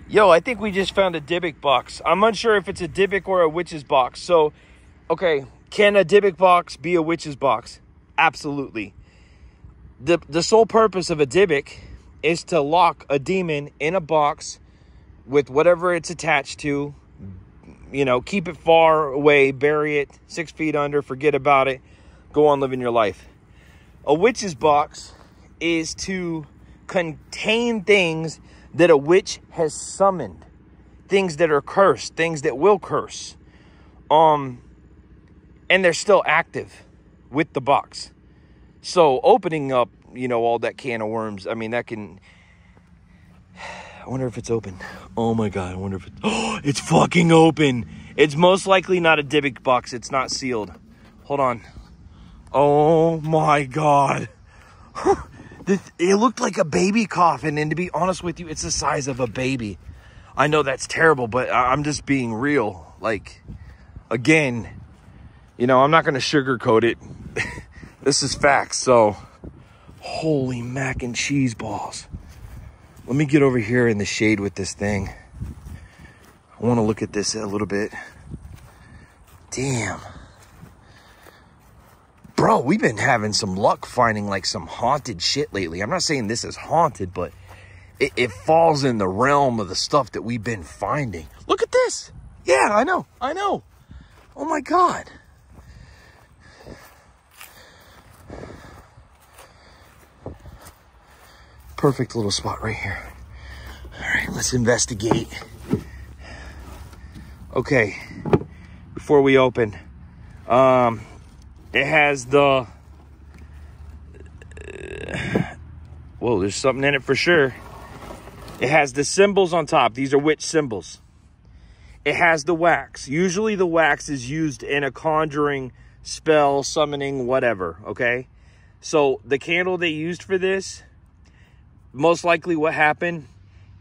Yo, I think we just found a Dybbuk box. I'm unsure if it's a Dybbuk or a witch's box. So, okay, can a Dybbuk box be a witch's box? Absolutely. The the sole purpose of a Dybbuk is to lock a demon in a box with whatever it's attached to. You know, keep it far away, bury it six feet under, forget about it, go on living your life. A witch's box is to contain things that a witch has summoned, things that are cursed, things that will curse. Um, and they're still active with the box. So opening up, you know, all that can of worms, I mean, that can. I wonder if it's open. Oh my god, I wonder if it's. Oh, it's fucking open. It's most likely not a Dybbuk box. It's not sealed. Hold on. Oh my god. this, it looked like a baby coffin, and to be honest with you, it's the size of a baby. I know that's terrible, but I'm just being real. Like, again, you know, I'm not going to sugarcoat it. this is facts. So, holy mac and cheese balls. Let me get over here in the shade with this thing. I want to look at this a little bit. Damn. Bro, we've been having some luck finding like some haunted shit lately. I'm not saying this is haunted, but it, it falls in the realm of the stuff that we've been finding. Look at this. Yeah, I know. I know. Oh my God. Perfect little spot right here. All right, let's investigate. Okay, before we open, um, it has the. whoa, there's something in it for sure. It has the symbols on top. These are witch symbols. It has the wax. Usually, the wax is used in a conjuring spell, summoning, whatever. Okay, so the candle they used for this most likely what happened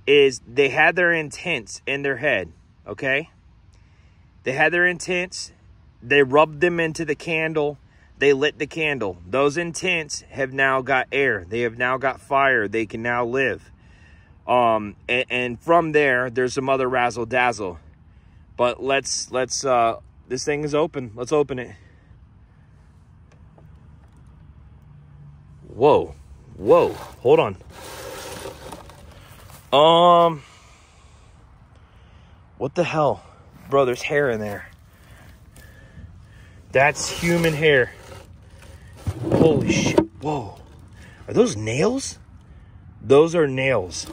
is they had their intents in their head, okay? They had their intents, they rubbed them into the candle, they lit the candle. Those intents have now got air, they have now got fire, they can now live. Um, and, and from there, there's some other razzle dazzle. But let's, let's, uh, this thing is open. Let's open it. Whoa, whoa, hold on. Um, what the hell? Bro, there's hair in there. That's human hair. Holy shit. Whoa. Are those nails? Those are nails.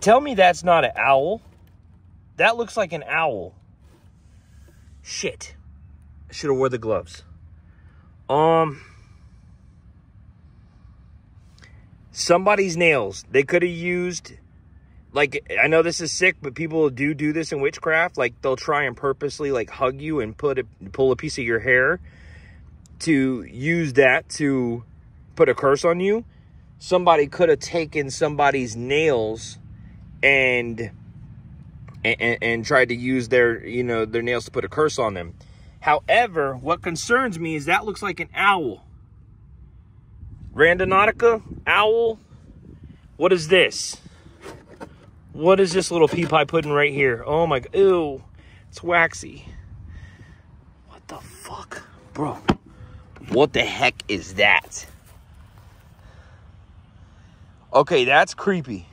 Tell me that's not an owl. That looks like an owl. Shit. I should have wore the gloves. Um somebody's nails. They could have used, like, I know this is sick, but people do do this in witchcraft. Like, they'll try and purposely, like, hug you and put a, pull a piece of your hair to use that to put a curse on you. Somebody could have taken somebody's nails and, and and tried to use their, you know, their nails to put a curse on them. However, what concerns me is that looks like an owl. Randonautica, owl. What is this? What is this little pea pie pudding right here? Oh my. Ew. It's waxy. What the fuck? Bro. What the heck is that? Okay, that's creepy.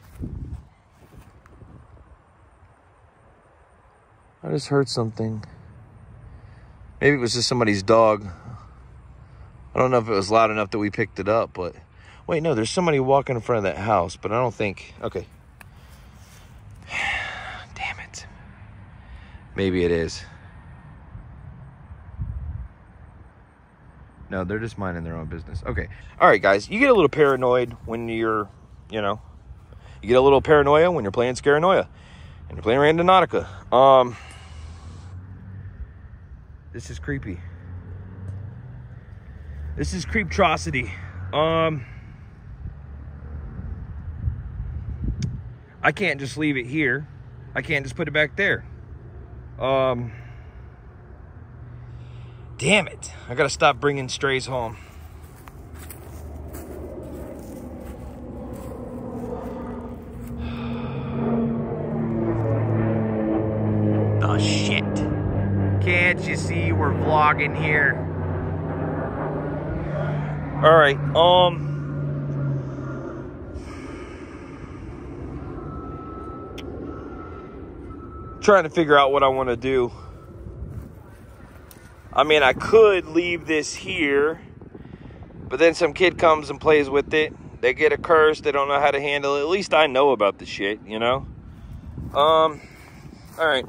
I just heard something. Maybe it was just somebody's dog. I don't know if it was loud enough that we picked it up, but wait, no, there's somebody walking in front of that house, but I don't think. Okay. Damn it. Maybe it is. No, they're just minding their own business. Okay. All right, guys. You get a little paranoid when you're, you know, you get a little paranoia when you're playing Scaranoia and you're playing Randonautica. Um, this is creepy. This is creeptrocity. Um, I can't just leave it here. I can't just put it back there. Um, damn it. I gotta stop bringing strays home. The shit. Can't you see we're vlogging here? All right. Um. Trying to figure out what I want to do. I mean, I could leave this here, but then some kid comes and plays with it. They get a curse. They don't know how to handle it. At least I know about the shit, you know. Um. All right.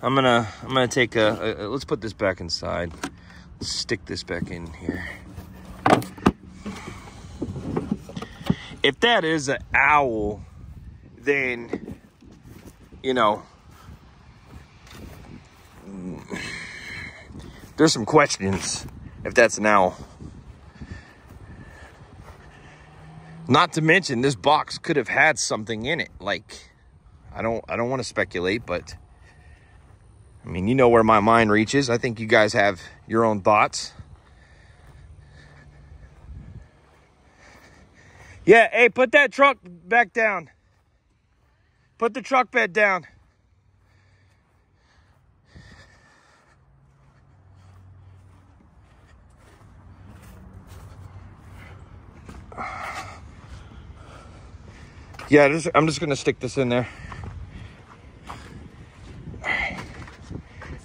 I'm gonna I'm gonna take a, a, let's put this back inside. Let's stick this back in here. If that is an owl, then you know there's some questions if that's an owl. Not to mention this box could have had something in it. Like I don't I don't want to speculate, but I mean, you know where my mind reaches. I think you guys have your own thoughts. Yeah, hey, put that truck back down. Put the truck bed down. Yeah, just, I'm just gonna stick this in there.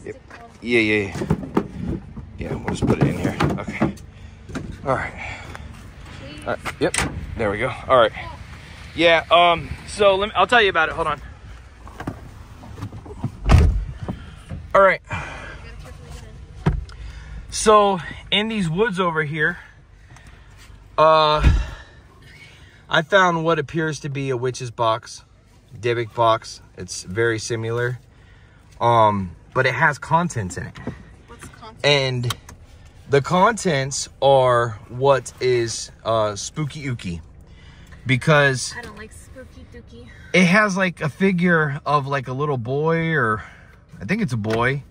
Yeah, yeah, yeah. Yeah, we'll just put it in here. Okay. All right. All right. Yep. There we go. All right. Yeah. Um. So let me. I'll tell you about it. Hold on. All right. So in these woods over here, uh, I found what appears to be a witch's box, Dybbuk box. It's very similar. Um, but it has contents in it. What's content? And the contents are what is uh, spooky ooky. Because I don't like spooky dooky. it has like a figure of like a little boy or I think it's a boy,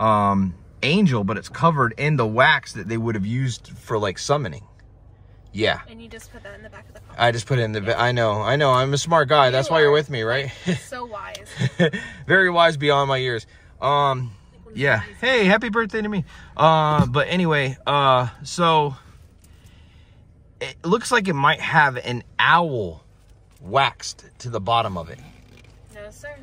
um, angel, but it's covered in the wax that they would have used for like summoning. Yeah. And you just put that in the back of the car. I just put it in the. I know, I know. I'm a smart guy. That's why you're with me, right? so wise. very wise beyond my years. Um, yeah. Hey, happy birthday to me. Uh, but anyway, uh, so it looks like it might have an owl waxed to the bottom of it. No, sir.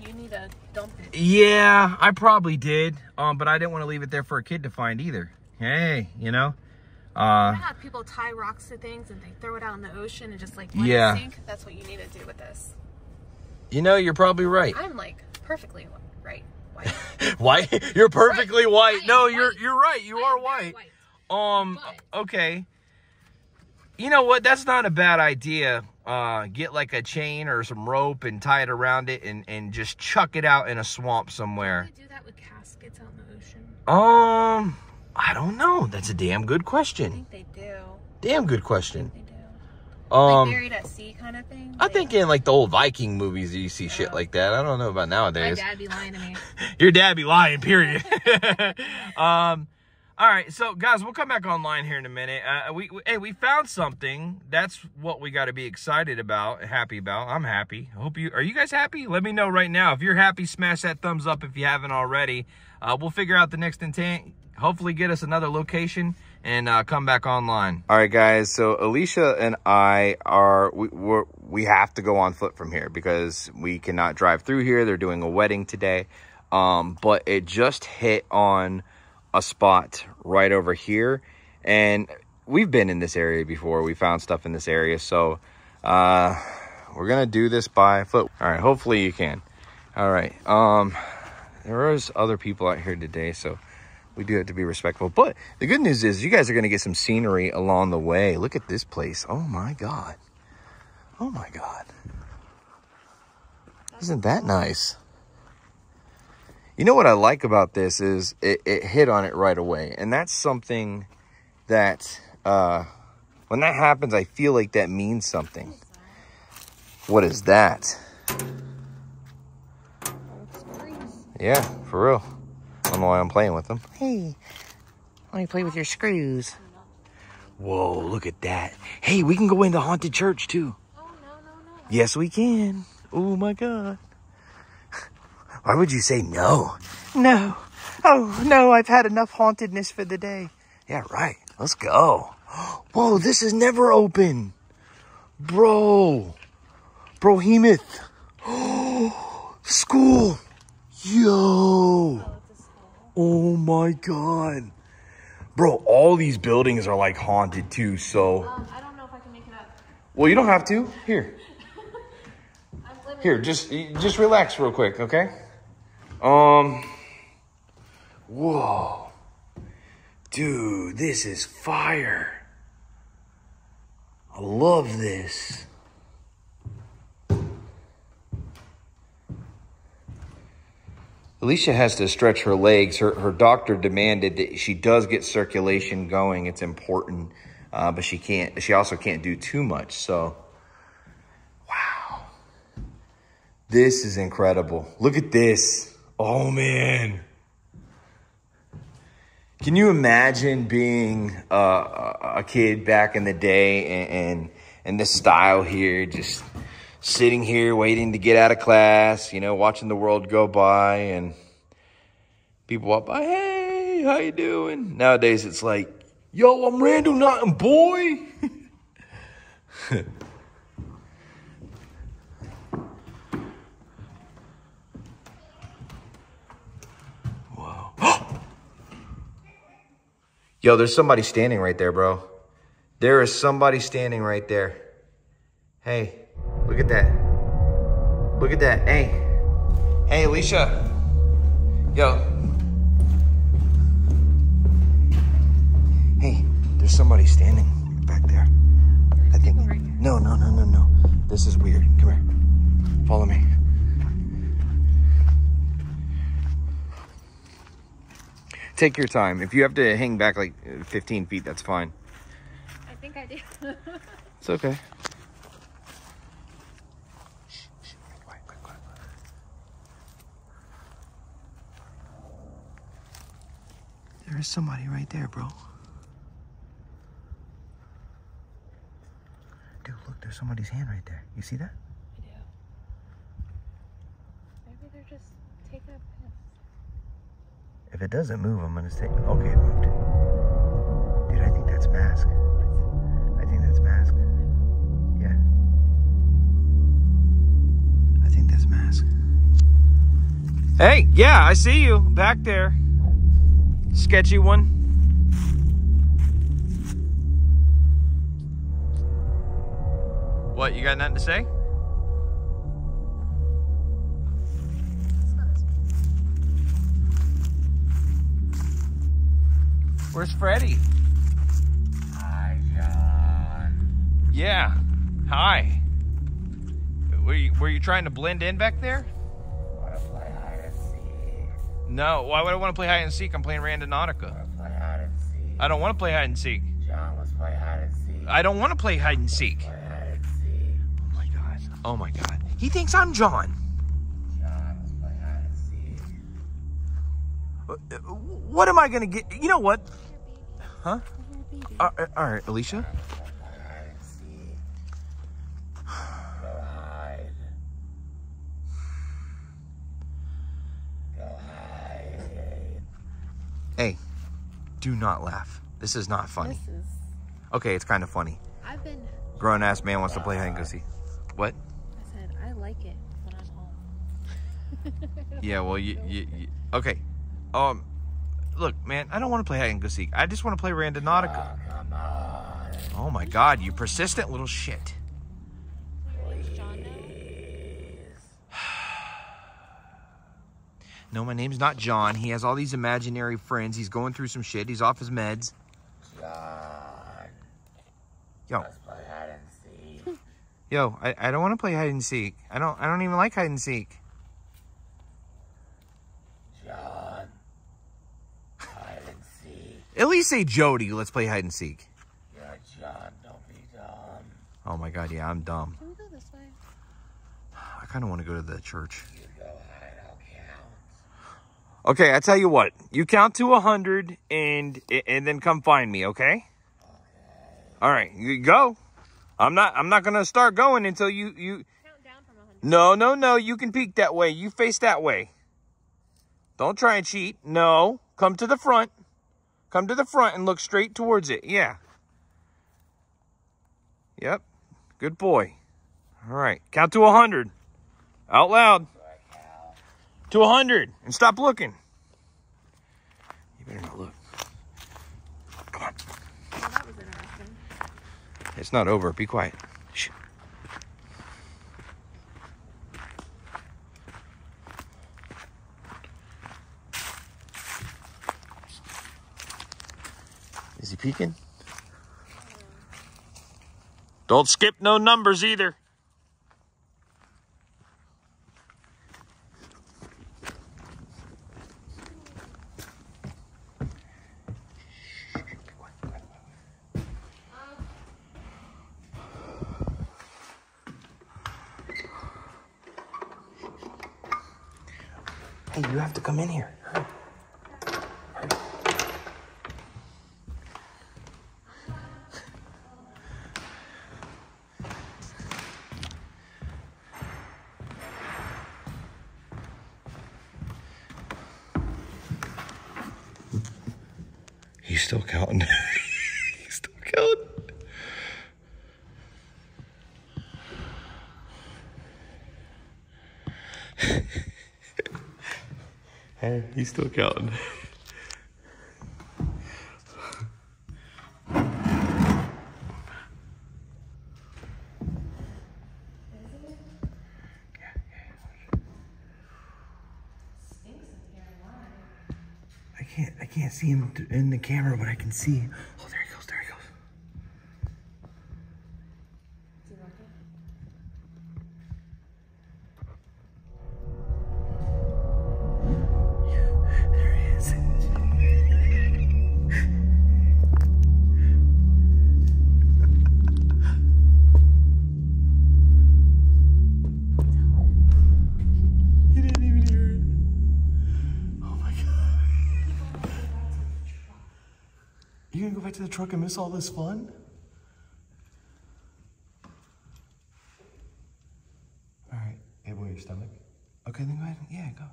You need to dump it. Yeah, I probably did. Um, but I didn't want to leave it there for a kid to find either. Hey, you know. Uh, know how people tie rocks to things and they throw it out in the ocean and just like Yeah. sink? That's what you need to do with this. you know, you're probably right. I'm like perfectly right. White. White? You're perfectly white. White, No, you're you're right. You I are very white. Um. But- Okay. You know what? That's not a bad idea. Uh, get like a chain or some rope and tie it around it and and just chuck it out in a swamp somewhere. Do that with caskets out in the ocean. Um, I don't know. That's a damn good question. I think they do. Damn good question. Um, like buried at sea kind of thing. I They- think in like the old Viking movies you see shit like that. I don't know about my nowadays. dad be lying to me. Your dad be lying, period. um, all right, so guys, we'll come back online here in a minute. Uh, we, we hey, we found something. That's what we got to be excited about, happy about. I'm happy. Hope you are. You guys happy? Let me know right now. If you're happy, smash that thumbs up if you haven't already. Uh, we'll figure out the next intent. Hopefully, get us another location and uh, come back online. All right, guys. So Alicia and I are we we're, we have to go on foot from here because we cannot drive through here. They're doing a wedding today. Um, but it just hit on a spot right over here. And we've been in this area before. We found stuff in this area. So uh, we're going to do this by foot. All right, hopefully you can. All right. Um, there was other people out here today, so we do have to be respectful. But the good news is you guys are going to get some scenery along the way. Look at this place. Oh my God. Oh my God. Isn't that nice? You know what I like about this is it, it hit on it right away. And that's something that, uh, when that happens, I feel like that means something. What is that? Yeah, for real. I don't know why I'm playing with them. Hey, let me play with your screws. Whoa, look at that. Hey, we can go into haunted church too. Oh, no, no, no. Yes, we can. Oh my God. Why would you say no? No. Oh, no, I've had enough hauntedness for the day. Yeah, right. Let's go. Whoa, this is never open. Bro. Brohemoth. School. Yo. Oh my God. Bro, all these buildings are like haunted too, so. Um, I don't know if I can make it up. Well, you don't have to. Here. I'm. Here, just just relax real quick, okay? Um Whoa. Dude, this is fire. I love this. Alicia has to stretch her legs. Her, her doctor demanded that she does get circulation going. It's important, uh, but she can't. She also can't do too much. So, wow, this is incredible. Look at this. Oh man, can you imagine being a a kid back in the day and, and and this style here, just sitting here waiting to get out of class, you know, watching the world go by and people walk by, hey, how you doing? Nowadays it's like, yo, I'm randonauting, boy. yo, there's somebody standing right there, bro. There is somebody standing right there. Hey, look at that. Look at that. Hey. Hey, Alicia. Yo. Hey, there's somebody standing back there. I think. right. No, no, no, no, no. This is weird. Come here. Follow me. Take your time. If you have to hang back like uh, 15 feet, that's fine. I think I do. It's okay. Shh, shh, quiet, quiet, quiet. There is somebody right there, bro. Dude, look, there's somebody's hand right there. You see that? I do. Maybe they're just taking a piss. It doesn't move, I'm gonna say, okay, it moved. Dude, I think that's mask. I think that's mask. Yeah. I think that's mask. Hey, yeah, I see you back there. Sketchy one. What, you got nothing to say? Where's Freddie? Hi, John. Yeah. Hi. Were you, were you trying to blend in back there? Wanna play hide and seek? No. Why would I want to play hide and seek? I'm playing Randonautica. Wanna play hide and seek? I don't want to play hide and seek. John, let's play hide and seek. I don't want to play hide and seek. Play hide and seek. Oh my god. Oh my god. He thinks I'm John. John, let's play hide and seek. Uh, uh, What am I gonna get? You know what? Huh? You're a baby. Uh, uh, all right, Alicia. Play hide and seek. Go hide. Go hide. Hey, do not laugh. This is not funny. This is. Okay, it's kind of funny. I've been. Grown ass man wants to play hide and go seek. What? I said I like it when I'm home. Yeah, well, you, you, you okay. Um, look, man, I don't want to play hide and go seek. I just want to play Randonautica. Oh, ah, come on. Oh my god, you persistent little shit. Your name's John now? No, my name's not John. He has all these imaginary friends. He's going through some shit. He's off his meds. John. Yo, Let's play hide and seek. yo, I, I don't want to play hide and seek. I don't I don't even like hide and seek. John. Hide and seek. At least say Jody, let's play hide and seek. Yeah, John, don't be dumb. Oh my god, yeah, I'm dumb. Can we go this way? I kind of want to go to the church. You go hide, I'll count. Okay, I tell you what. You count to a hundred and and then come find me, okay? All right, you go. I'm not I'm not gonna start going until you you. Count down from 100. No, no, no. You can peek that way. You face that way. Don't try and cheat. No, come to the front. Come to the front and look straight towards it. Yeah. Yep. Good boy. All right. Count to a hundred. Out loud. To a hundred and stop looking. You better not look. Come on. Well, that was interesting. It's not over. Be quiet. Is he peeking? Don't skip no numbers either. Hey, you have to come in here. He's still counting. I can't. I can't see him in the camera, but I can see. Oh, to the truck and miss all this fun? Alright. Able your stomach? Okay, then go ahead. Yeah, go.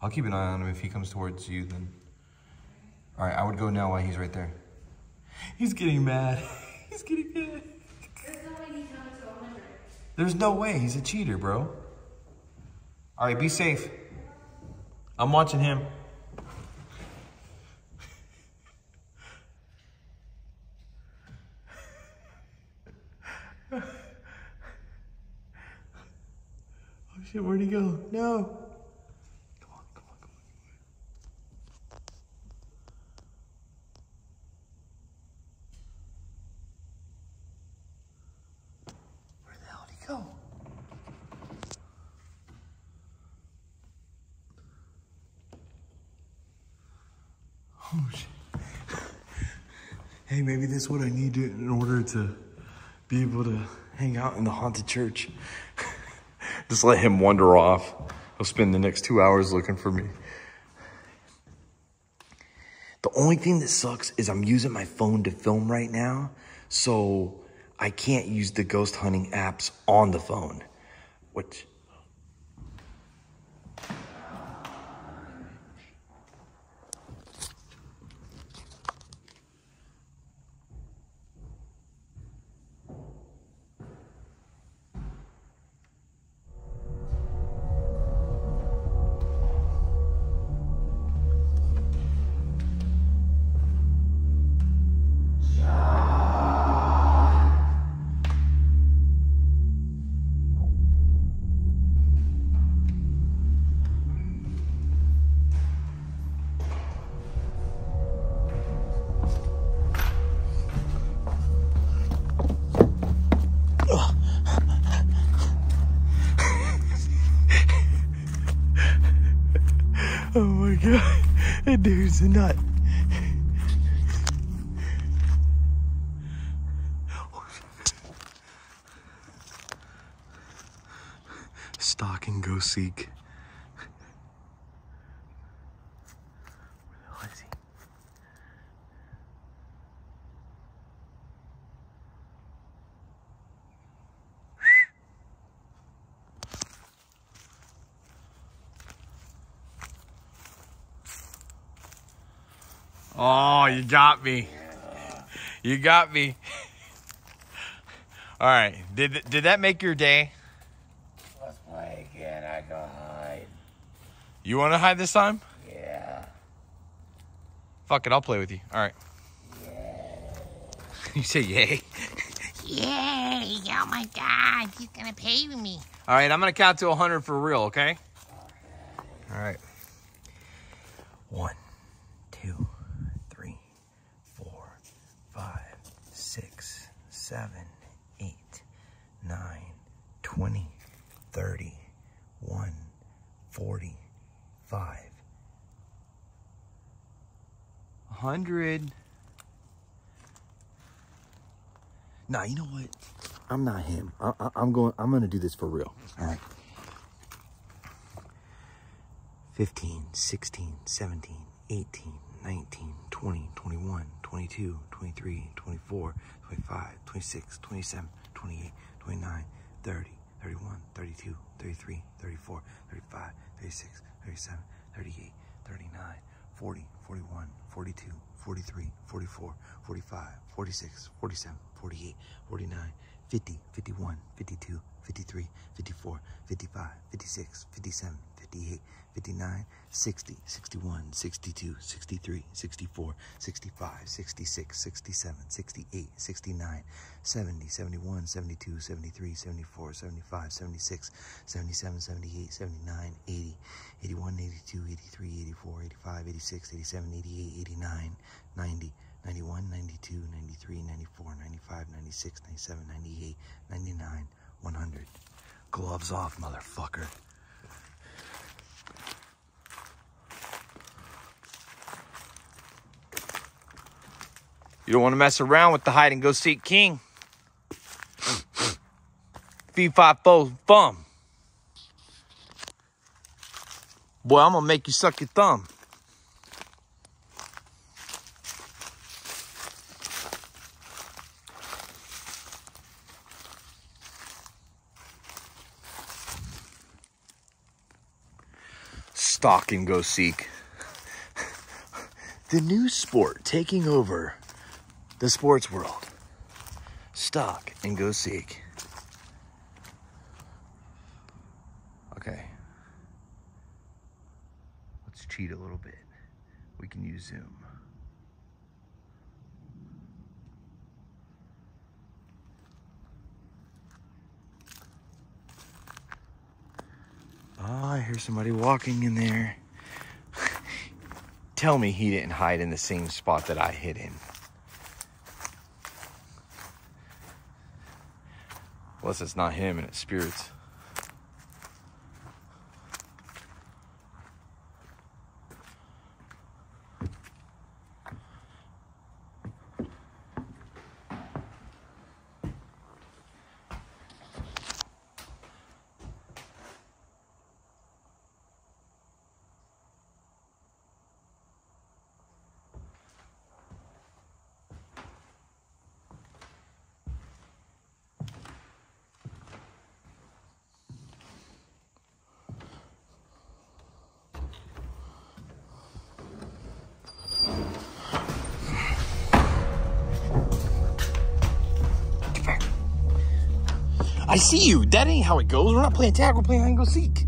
I'll keep an eye on him if he comes towards you then. Alright, I would go now while he's right there. He's getting mad. He's getting mad. There's no way. He's a cheater, bro. Alright, be safe. I'm watching him. Shit, where'd he go? No. Come on, come on, come on. Where the hell did he go? Oh shit. Hey, maybe that's what I need to, in order to be able to hang out in the haunted church. Just let him wander off. He'll spend the next two hours looking for me. The only thing that sucks is I'm using my phone to film right now, so I can't use the ghost hunting apps on the phone. Which. Oh, you got me. You got me. All right. Did did that make your day? Let's play again. I go hide. You want to hide this time? Yeah. Fuck it, I'll play with you. All right. you say yay. Yay! Oh my god, he's gonna pay me. All right, I'm gonna count to 100 for real, okay? All right. One, two, three, four, five, six, seven, eight, nine, twenty, thirty, one, forty, five, a hundred. Nah, you know what? I'm not him. I, I, I'm going. I'm gonna do this for real. All right. 15, 16, 17, 18, 19, 20, 21, 22, 23, 24, 25, 26, 27, 28, 29, 30, 31, 32, 33, 34, 35, 36, 37, 38, 39, 40, 41, 42, 43, 44, 45, 46, 47, 48, 49, 50, 51, 52, 53, 54, 55, 56, 57, 58, 59, 60, 61, 62, 63, 64, 65, 66, 67, 68, 69, 70, 71, 72, 73, 74, 75, 76, 77, 78, 79, 80, 81, 82, 83, 84, 85, 86, 87, 88, 89, 90, 91, 92, 93, 94, 95, 96, 97, 98, 99, 100. Gloves off, motherfucker. You don't want to mess around with the hide and go seek king. Fee fi fo bum. Boy, I'm gonna make you suck your thumb. Stalk and go seek. The new sport taking over the sports world. Stock and go seek. Okay. Let's cheat a little bit. We can use Zoom. Oh, I hear somebody walking in there. Tell me he didn't hide in the same spot that I hid in. Unless it's not him and it's spirits. I see you. That ain't how it goes. We're not playing tag. We're playing hide and go seek.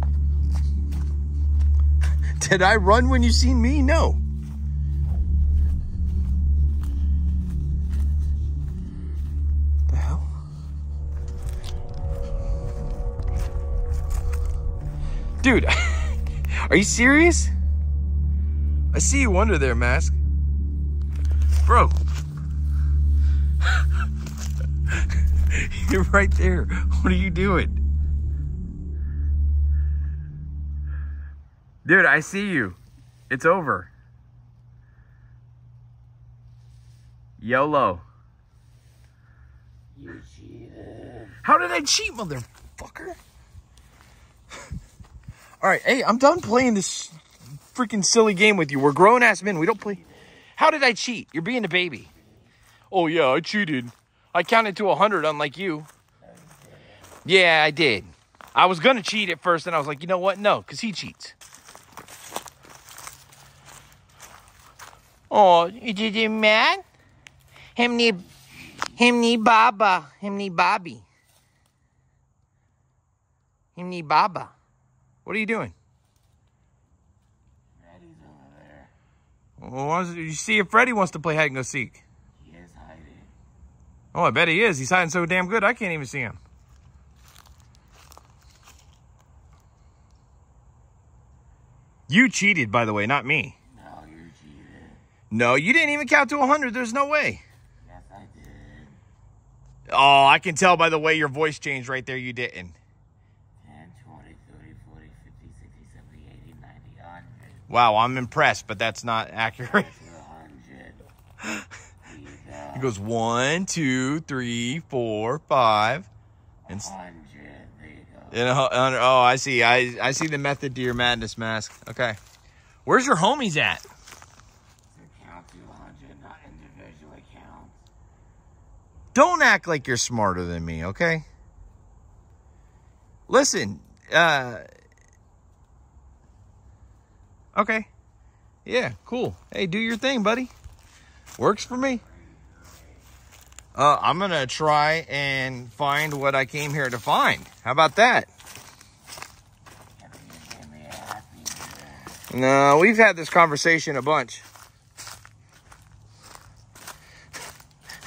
Did I run when you seen me? No. The hell? Dude, are you serious? I see you under there, mask. right there. What are you doing? Dude, I see you. It's over. YOLO. You cheated. How did I cheat, motherfucker? All right, hey, I'm done playing this freaking silly game with you. We're grown ass men. We don't play. How did I cheat? You're being a baby. Oh, yeah, I cheated. I counted to 100, unlike you. Yeah, I did. I was gonna cheat at first, and I was like, you know what? No, because he cheats. Oh, you did it, man? Him need, him need Baba. Him need Bobby. Him need Baba. What are you doing? Freddy's over there. Well, you see if Freddy wants to play hide and go seek. He is hiding. Oh, I bet he is. He's hiding so damn good, I can't even see him. You cheated, by the way, not me. No, you're cheating. No, you didn't even count to 100. There's no way. Yes, I did. Oh, I can tell by the way your voice changed right there. You didn't. 10, 20, 30, 40, 50, 60, 70, 80, 90, 100. Wow, I'm impressed, but that's not accurate. 200. Here you It go. goes one, two, three, four, five, and s- 100. You know, uh, oh, I see. I I see the method to your madness mask. Okay, where's your homies at? So count to 100, not individually count. Don't act like you're smarter than me, okay? Listen, uh, okay, yeah, cool. Hey, do your thing, buddy. Works for me. Uh, I'm gonna try and find what I came here to find. How about that? No, we've had this conversation a bunch.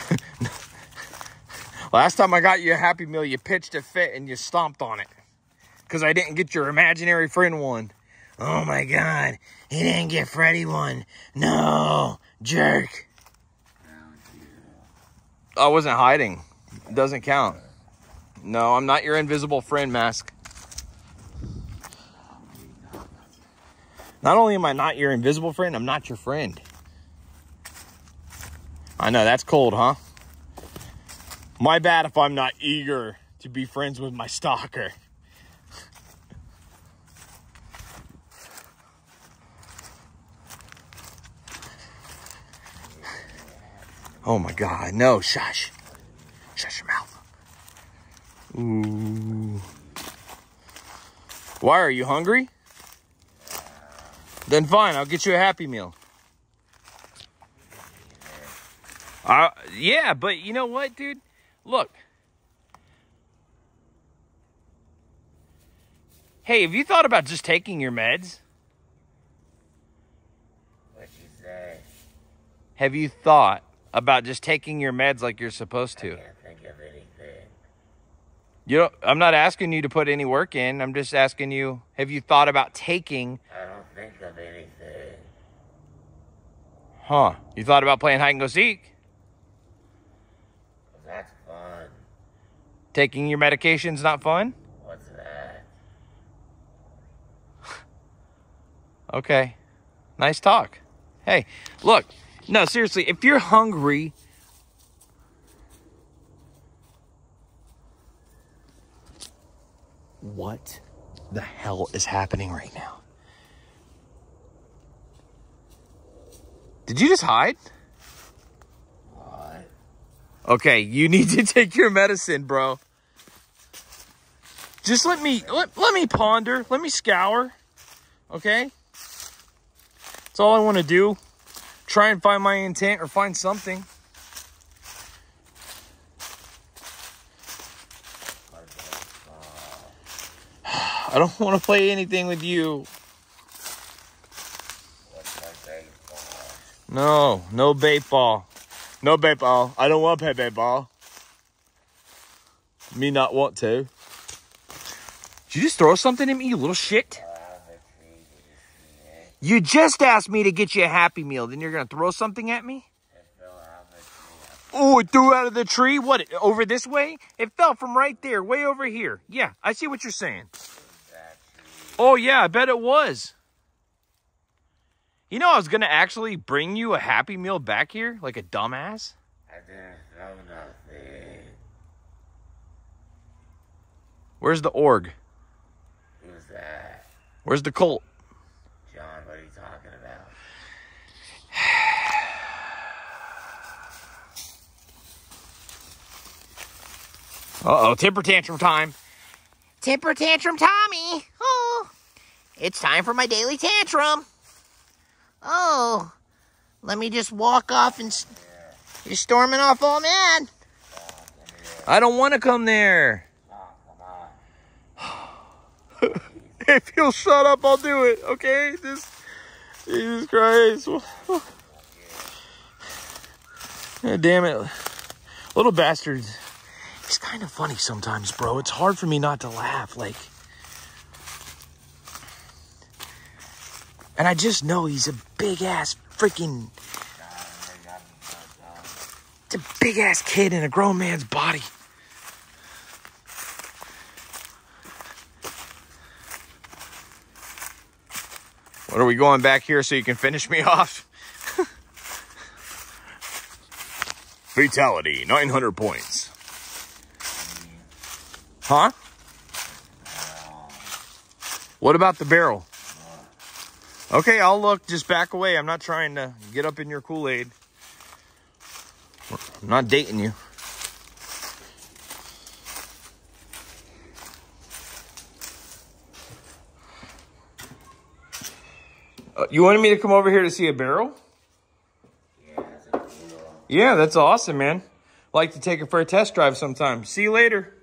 Last time I got you a Happy Meal, you pitched a fit and you stomped on it. Because I didn't get your imaginary friend one. Oh my god, he didn't get Freddy one. No, jerk. I wasn't hiding. It doesn't count. No, I'm not your invisible friend mask. Not only am I not your invisible friend, I'm not your friend. I know, that's cold, huh? My bad if I'm not eager to be friends with my stalker. Oh my god, no, shush. Shut your mouth. Ooh. Why are you hungry? Then fine, I'll get you a happy meal. Uh, yeah, but you know what, dude? Look. Hey, have you thought about just taking your meds? What'd you say? Have you thought about just taking your meds like you're supposed to? I Can't think of anything. You know, I'm not asking you to put any work in. I'm just asking you, have you thought about taking, I don't think of anything. huh? You thought about playing hide and go seek? That's fun. Taking your medication's not fun? What's that? Okay. Nice talk. Hey, look. No, seriously, if you're hungry, what the hell is happening right now? Did you just hide? What? Okay, you need to take your medicine, bro. Just let me let, let me ponder, let me scour. Okay? That's all I want to do. Try and find my intent or find something. I don't want to play anything with you. No, no bait ball. No bait ball. I don't want to play bait ball. Me not want to. Did you just throw something at me, you little shit? Out of the tree, did you see it? You just asked me to get you a Happy Meal, then you're gonna throw something at me? It fell out of the tree. Oh, it threw out of the tree? What, over this way? It fell from right there, way over here. Yeah, I see what you're saying. Oh, yeah, I bet it was. You know, I was gonna actually bring you a Happy Meal back here, like a dumbass. I didn't throw nothing. Where's the org? Who's that? Where's the Colt? John, what are you talking about? Uh oh, temper tantrum time. Temper tantrum Tommy. Oh, it's time for my daily tantrum. Oh, let me just walk off and s- you're storming off all mad. I don't want to come there. if you'll shut up, I'll do it. Okay, this Jesus Christ. God damn it, little bastards. He's kind of funny sometimes, bro. It's hard for me not to laugh. Like, and I just know he's a big ass freaking. It's a big ass kid in a grown man's body. What are we going back here so you can finish me off? Fatality, 900 points. Huh? What about the barrel? Okay, I'll look. Just back away. I'm not trying to get up in your Kool Aid. I'm not dating you. Uh, you wanted me to come over here to see a barrel? Yeah, that's awesome, man. Like to take it for a test drive sometime. See you later.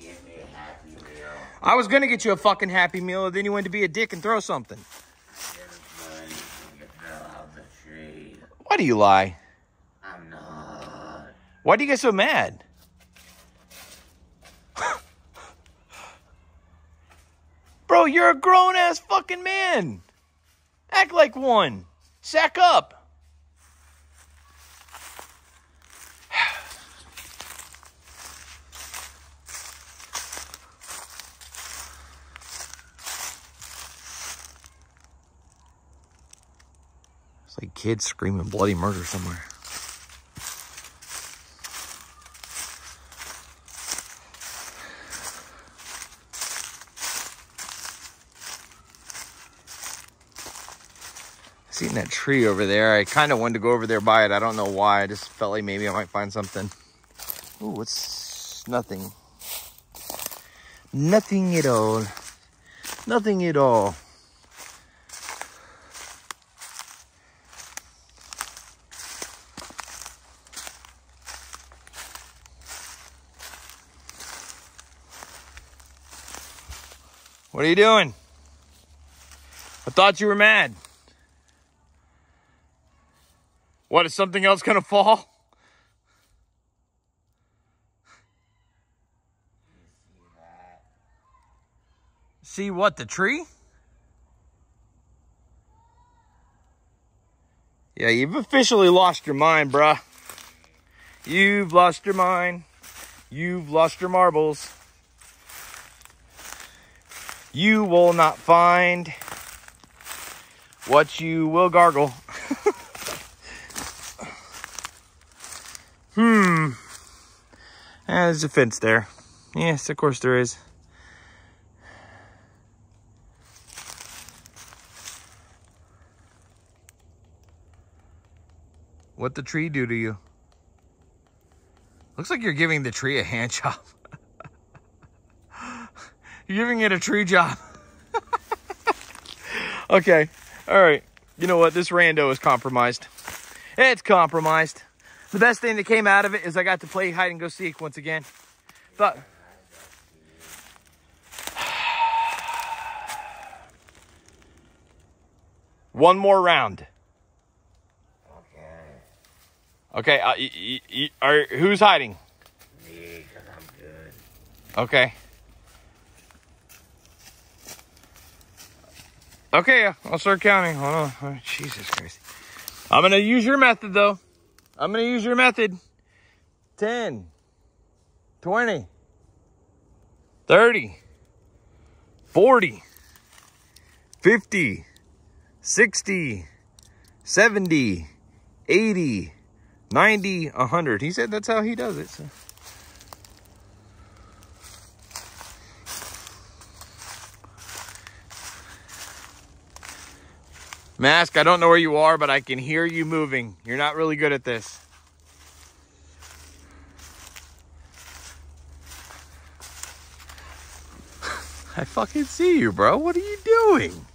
Give me a happy meal. I was gonna get you a fucking happy meal, and then you went to be a dick and throw something. Why do you lie? I'm not. Why do you get so mad? Bro, you're a grown ass fucking man. Act like one. Sack up. It's like kids screaming bloody murder somewhere. Seen that tree over there. I kind of wanted to go over there by it. I don't know why. I just felt like maybe I might find something. Ooh, it's nothing. Nothing at all. Nothing at all. What are you doing? I thought you were mad. What, is something else gonna fall? See what, the tree? Yeah, you've officially lost your mind, bruh. You've lost your mind. You've lost your marbles. You will not find what you will gargle. hmm. Ah, there's a fence there. Yes, of course there is. What the tree do to you? Looks like you're giving the tree a hand job. You're giving it a tree job. okay. All right. You know what? This rando is compromised. It's compromised. The best thing that came out of it is I got to play hide and go seek once again. But One more round. Okay. Okay. Uh, y- y- y- are, who's hiding? Me, because I'm good. Okay. Okay, I'll start counting. Hold on. Oh, Jesus Christ. I'm going to use your method, though. I'm going to use your method. 10, 20, 30, 40, 50, 60, 70, 80, 90, 100. He said that's how he does it. So. Mask, I don't know where you are, but I can hear you moving. You're not really good at this. I fucking see you, bro. What are you doing?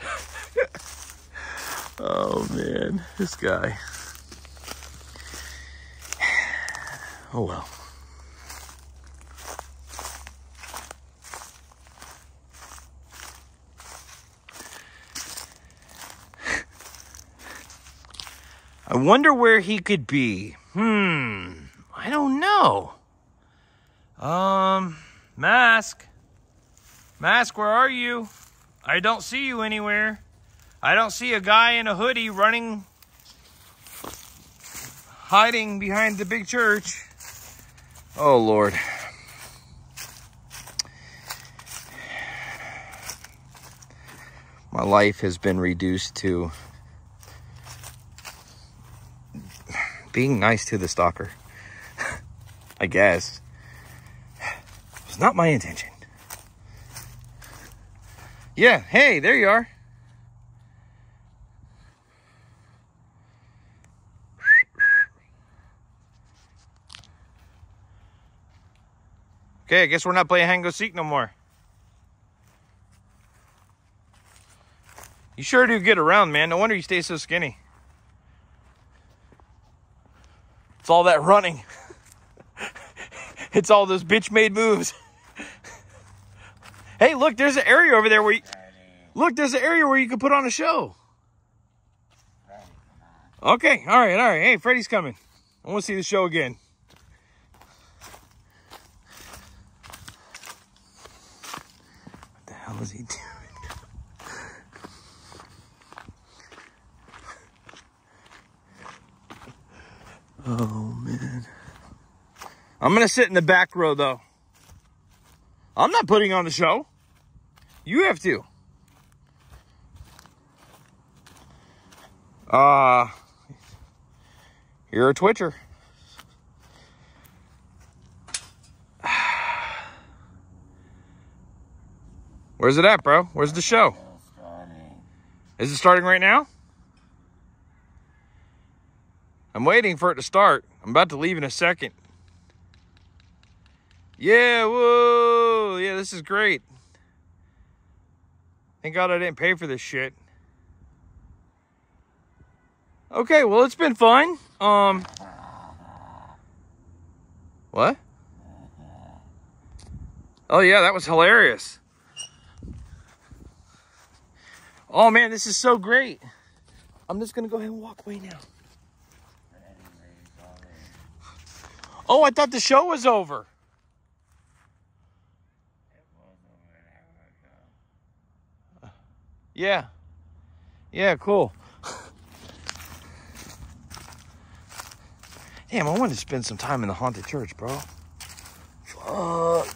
oh, man. This guy. Oh, well. I wonder where he could be. Hmm. I don't know. Um, Mask. Mask, where are you? I don't see you anywhere. I don't see a guy in a hoodie running, hiding behind the big church. Oh, Lord. My life has been reduced to being nice to the stalker. I guess. It's not my intention. Yeah, hey, there you are. Okay, I guess we're not playing hang go seek no more. You sure do get around, man. No wonder you stay so skinny. It's all that running. it's all those bitch made moves. hey, look, there's an area over there where you look, there's an area where you can put on a show. Okay, all right, all right. Hey, Freddy's coming. I want to see the show again. What the hell is he doing? Oh man. I'm gonna sit in the back row though. I'm not putting on the show. You have to. Uh you're a twitcher. Where's it at, bro? Where's the show? Is it starting right now? I'm waiting for it to start. I'm about to leave in a second. Yeah, whoa. Yeah, this is great. Thank God I didn't pay for this shit. Okay, well, it's been fun. Um, what? Oh, yeah, that was hilarious. Oh, man, this is so great. I'm just going to go ahead and walk away now. Oh, I thought the show was over. Yeah. Yeah, cool. Damn, I wanted to spend some time in the haunted church, bro. Fuck.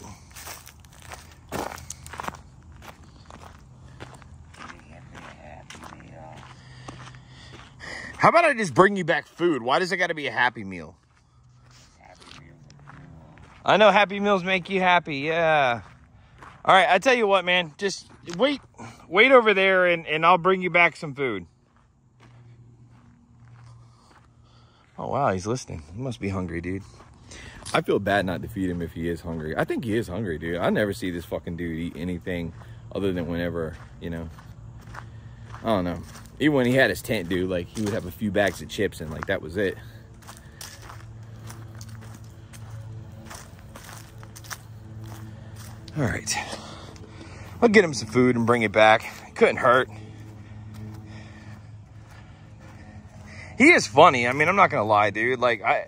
How about I just bring you back food? Why does it got to be a happy meal? I know Happy Meals make you happy. Yeah. All right, I tell you what, man. Just wait, wait over there, and and I'll bring you back some food. Oh wow, he's listening. He must be hungry, dude. I feel bad not to feed him if he is hungry. I think he is hungry, dude. I never see this fucking dude eat anything other than whenever, you know. I don't know. Even when he had his tent, dude, like he would have a few bags of chips and like that was it. All right. I'll get him some food and bring it back. Couldn't hurt. He is funny. I mean, I'm not gonna lie, dude. Like I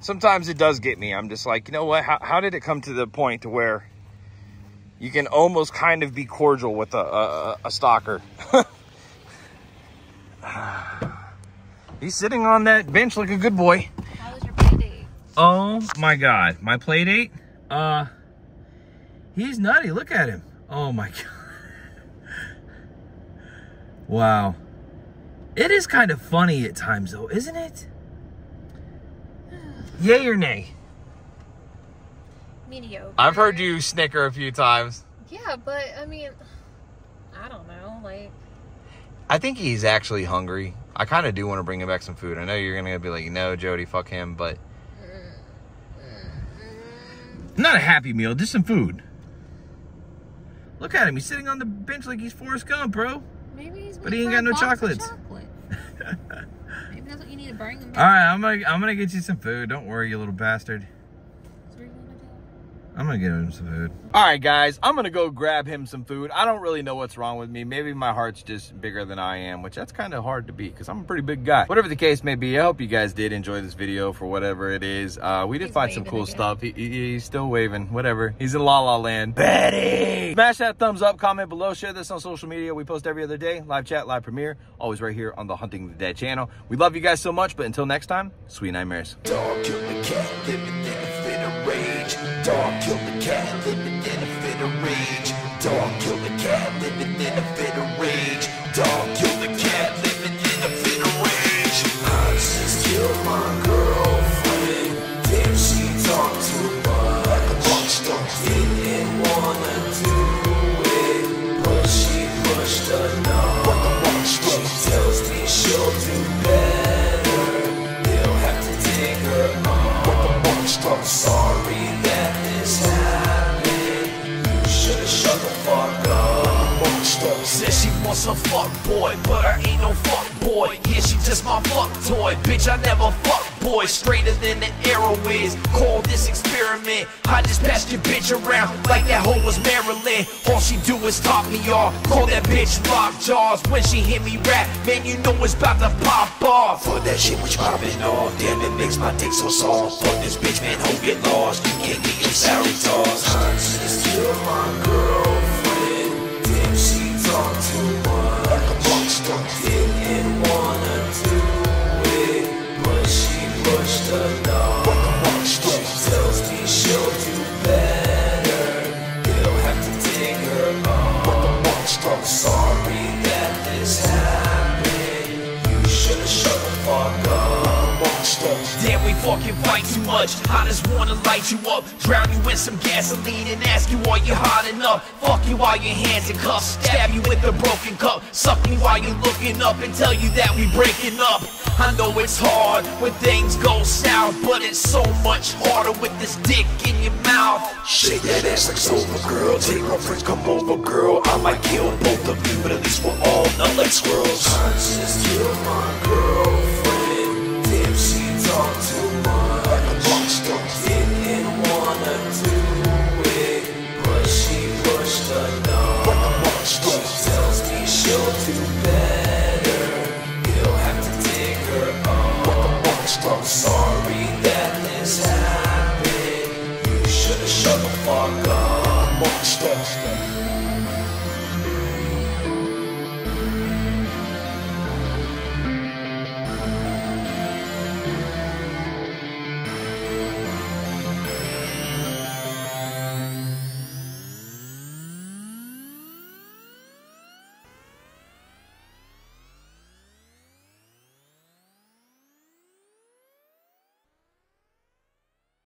sometimes it does get me. I'm just like, you know what? How, how did it come to the point to where you can almost kind of be cordial with a, a, a stalker? He's sitting on that bench like a good boy. How was your play date? Oh my god, my play date? Uh he's nutty. Look at him. Oh my god. Wow. It is kind of funny at times, though, isn't it? Yay or nay? Mediocre. I've heard you snicker a few times. Yeah, but I mean, I don't know. Like, I think he's actually hungry. I kind of do want to bring him back some food. I know you're gonna be like, no, Jody, fuck him, but mm, mm, mm. not a happy meal, just some food. Look at him. He's sitting on the bench like he's Forrest Gump, bro. maybe he's. But he ain't got no chocolates. chocolate. maybe that's what you need to bring him All right, I'm gonna I'm gonna get you some food. Don't worry, you little bastard. That's what you're gonna do. I'm gonna get him some food. All right, guys, I'm gonna go grab him some food. I don't really know what's wrong with me. Maybe my heart's just bigger than I am, which that's kind of hard to beat because I'm a pretty big guy. Whatever the case may be, I hope you guys did enjoy this video for whatever it is. Uh, we did He's find some cool again. stuff. He, he- he's still waving. Whatever. He's in La La Land. Betty, smash that thumbs up, comment below, share this on social media. We post every other day. Live chat, live premiere, always right here on the Hunting the Dead channel. We love you guys so much, but until next time, sweet nightmares. Dog Dog killed the cat, living in a fit of rage. Dog killed the cat, living in a fuck boy, but I ain't no fuck boy. Yeah, she just my fuck toy. Bitch, I never fuck boy. Straighter than the arrow is. Call this experiment. I just passed your bitch around like that hoe was Marilyn. All she do is talk me off. Call that bitch lock jaws. When she hear me rap, man, you know it's about to pop off. For that shit which popping off. Damn, it makes my dick so soft. Fuck this bitch, man, hoe get lost. You can't get your salary tossed. I just killed my girlfriend. fucking fight too much. I just wanna light you up Drown you in some gasoline and ask you are you hot enough? Fuck you while your hands in cuffs Stab you with a broken cup Suck me while you're looking up And tell you that we breaking up. I know it's hard when things go south But it's so much harder with this dick in your mouth. Shake that ass like sober girl Take my friends come over girl. I might kill both of you But at least we're all not like squirrels I just killed my girlfriend Damn she talked to